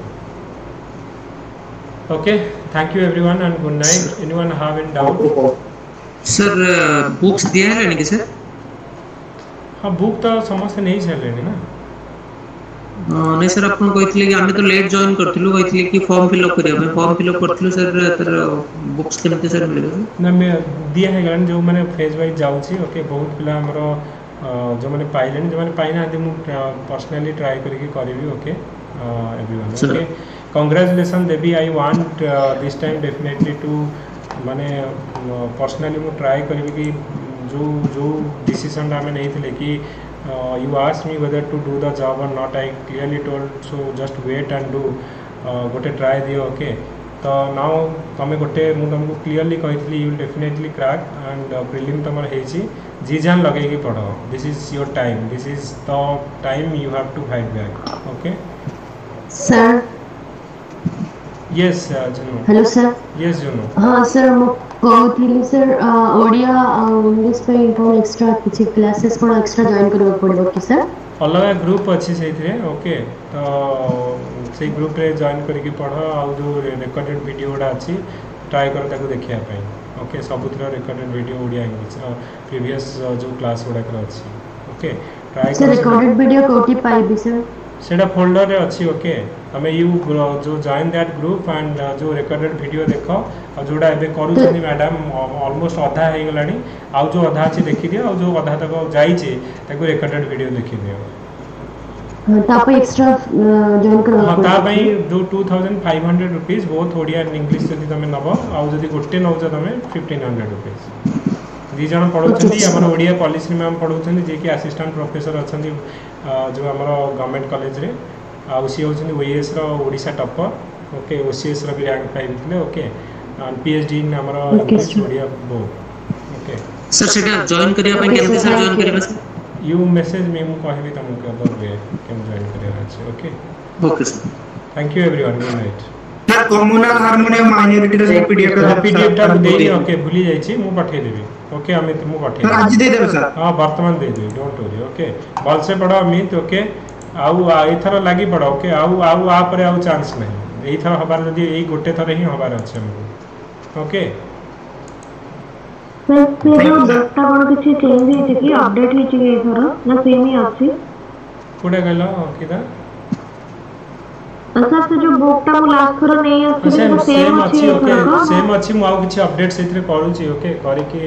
Speaker 1: okay thank you everyone and good night anyone have in doubt
Speaker 6: sir books दिया है कि सर
Speaker 1: हाँ बुक तो समस्त नहीं चल ना
Speaker 6: ନାଇଁ ସାର୍ ଆପଣ କହିଥିଲେ କି ଆମେ ତ ଲେଟ୍ ଜଏନ୍ କରିଥିଲୁ କହିଥିଲେ କି ଫର୍ମ ଫିଲ୍ଅପ୍ କରିବା ପାଇଁ ଫର୍ମ ଫିଲ୍ଅପ୍ କରିଥିଲୁ ସାର୍ ତାର ବୁକ୍ସ କେମିତି ସାର୍ ମିଳିବ
Speaker 1: ନା ଦିଆ ହେଇଗଲାଣି ଯେଉଁମାନେ ଫେଜ୍ ୱାଇଜ୍ ଯାଉଛି ଓକେ ବହୁତ ପିଲା ଆମର ଯେଉଁମାନେ ପାଇଲେଣି ଯେଉଁମାନେ ପାଇନାହାନ୍ତି ମୁଁ ପର୍ସନାଲି ଟ୍ରାଏ କରିକି କରିବି ଓକେ ଏଭ୍ରିୱାନ୍ ଓକେ କଂଗ୍ରାଚୁଲେସନ୍ ଦେବି I want this time definitely to ମାନେ ପର୍ସନାଲି ମୁଁ ଟ୍ରାଏ କରିବି କି ଯେଉଁ ଯେଉଁ ଡିସିସନ୍ଟା ଆମେ ନେଇଥିଲେ କି uh, you asked me whether to do the job or not i clearly told so just wait and do uh, gote try uh, the okay तो ना तुम गोटे मुझे क्लीअरली कही you definitely crack and prelim तुम हो जी जान लगे पढ़ this is your time this is the time you have to fight back okay
Speaker 18: sir
Speaker 1: yes Junu
Speaker 18: hello sir
Speaker 1: yes Junu
Speaker 18: हां सर ओटीली सर ओडिया इंग्लिश पे इनको एक्स्ट्रा किछ क्लासेस पर एक्स्ट्रा जॉइन करबो पड़बो कि सर
Speaker 1: अलगा ग्रुप अछि सेथिरे ओके तो से ग्रुप रे जॉइन करके पढ़ आ जो रिकॉर्डेड वीडियो डा अछि ट्राई कर ताको देखिया पई okay सबुत्र recorded video Odia English previous जो क्लास ओडा कर अछि ओके ट्राई कर
Speaker 18: रिकॉर्डेड वीडियो कोटी पाई बि
Speaker 1: সেটা ফোল্ডরে অছি ওকে তুমি ইউ जो জয়েন দ্যাট গ্রুপ আন্ড जो রেকর্ডেড ভিডিও দেখ আর যেটা এবে করুছন্তি ম্যাডাম অলমোস্ট অধা হয়ে গলানি আউ যে অধা আছে দেখি দিও আর যে অধা তক যাইছে তাকে রেকর্ডেড ভিডিও দেখি দিও
Speaker 18: तापा एक्स्ट्रा जॉइन करवा हां ता पई
Speaker 1: जो 2500 rupees both Odia and English जदि तमे नबो आउ जदि गोटे नौ जा तमे 1500 रुपीस दी जण पढौ छथि हमर ओडिया पॉलिसी मैम पढौ छथि जे कि असिस्टेंट प्रोफेसर अछथि जो आम गवर्नमेंट कलेज सी हूँ ओएस ओडा टपर ओके ओसीएसर भी रैंक पाइले ओके पीएचडी इन आमर ओडिया बो ओके
Speaker 6: सर सेटा जॉइन करिया सर जॉइन
Speaker 1: यू मेसेज मे मु कहबे तम के अदर वे केम जॉइन करिया okay
Speaker 6: okay sir
Speaker 1: thank you everyone good night
Speaker 7: sir communal harmonium minority रे पीडीएफ
Speaker 1: पीडीएफ टा ओके भूली जाई छी मु पठाई देबी ओके अमित मु पठे आज
Speaker 7: दे देबे सर
Speaker 1: हां वर्तमान दे दे डोंट वरी ओके बल से पढ़ो अमित ओके आउ एथर लागी पढ़ो ओके आउ आउ आ पर आउ चांस नहीं एथर हबार जदी एई गोटे थरे ही हबार अछि हमको ओके
Speaker 16: सर प्लेन डाटा कोन किछ चेंज हे हेछि कि अपडेट हेछि कि एथर ना सेम ही अछि
Speaker 1: कोडे गेलो किदा
Speaker 16: ସାର୍ ସେ ଯୋଉ ବୁକଟା ମୁଁ ଲାଷ୍ଟ ଥର ନେଇ ଆସିଥିଲି ସେମ୍ ଅଛି ଓକେ ସେମ୍
Speaker 1: ଅଛି ମୁଁ ଆଉ କିଛି ଅପଡେଟ୍ ସେଥିରେ କରୁଛି ଓକେ କରିକି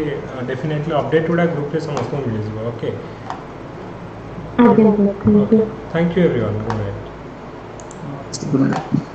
Speaker 1: ଡେଫିନେଟଲି ଅପଡେଟ୍ ଗୁଡ଼ା ଗ୍ରୁପରେ ସମସ୍ତଙ୍କୁ ମିଳିଯିବ ଓକେ ଆଜ୍ଞା thank you everyone good
Speaker 6: night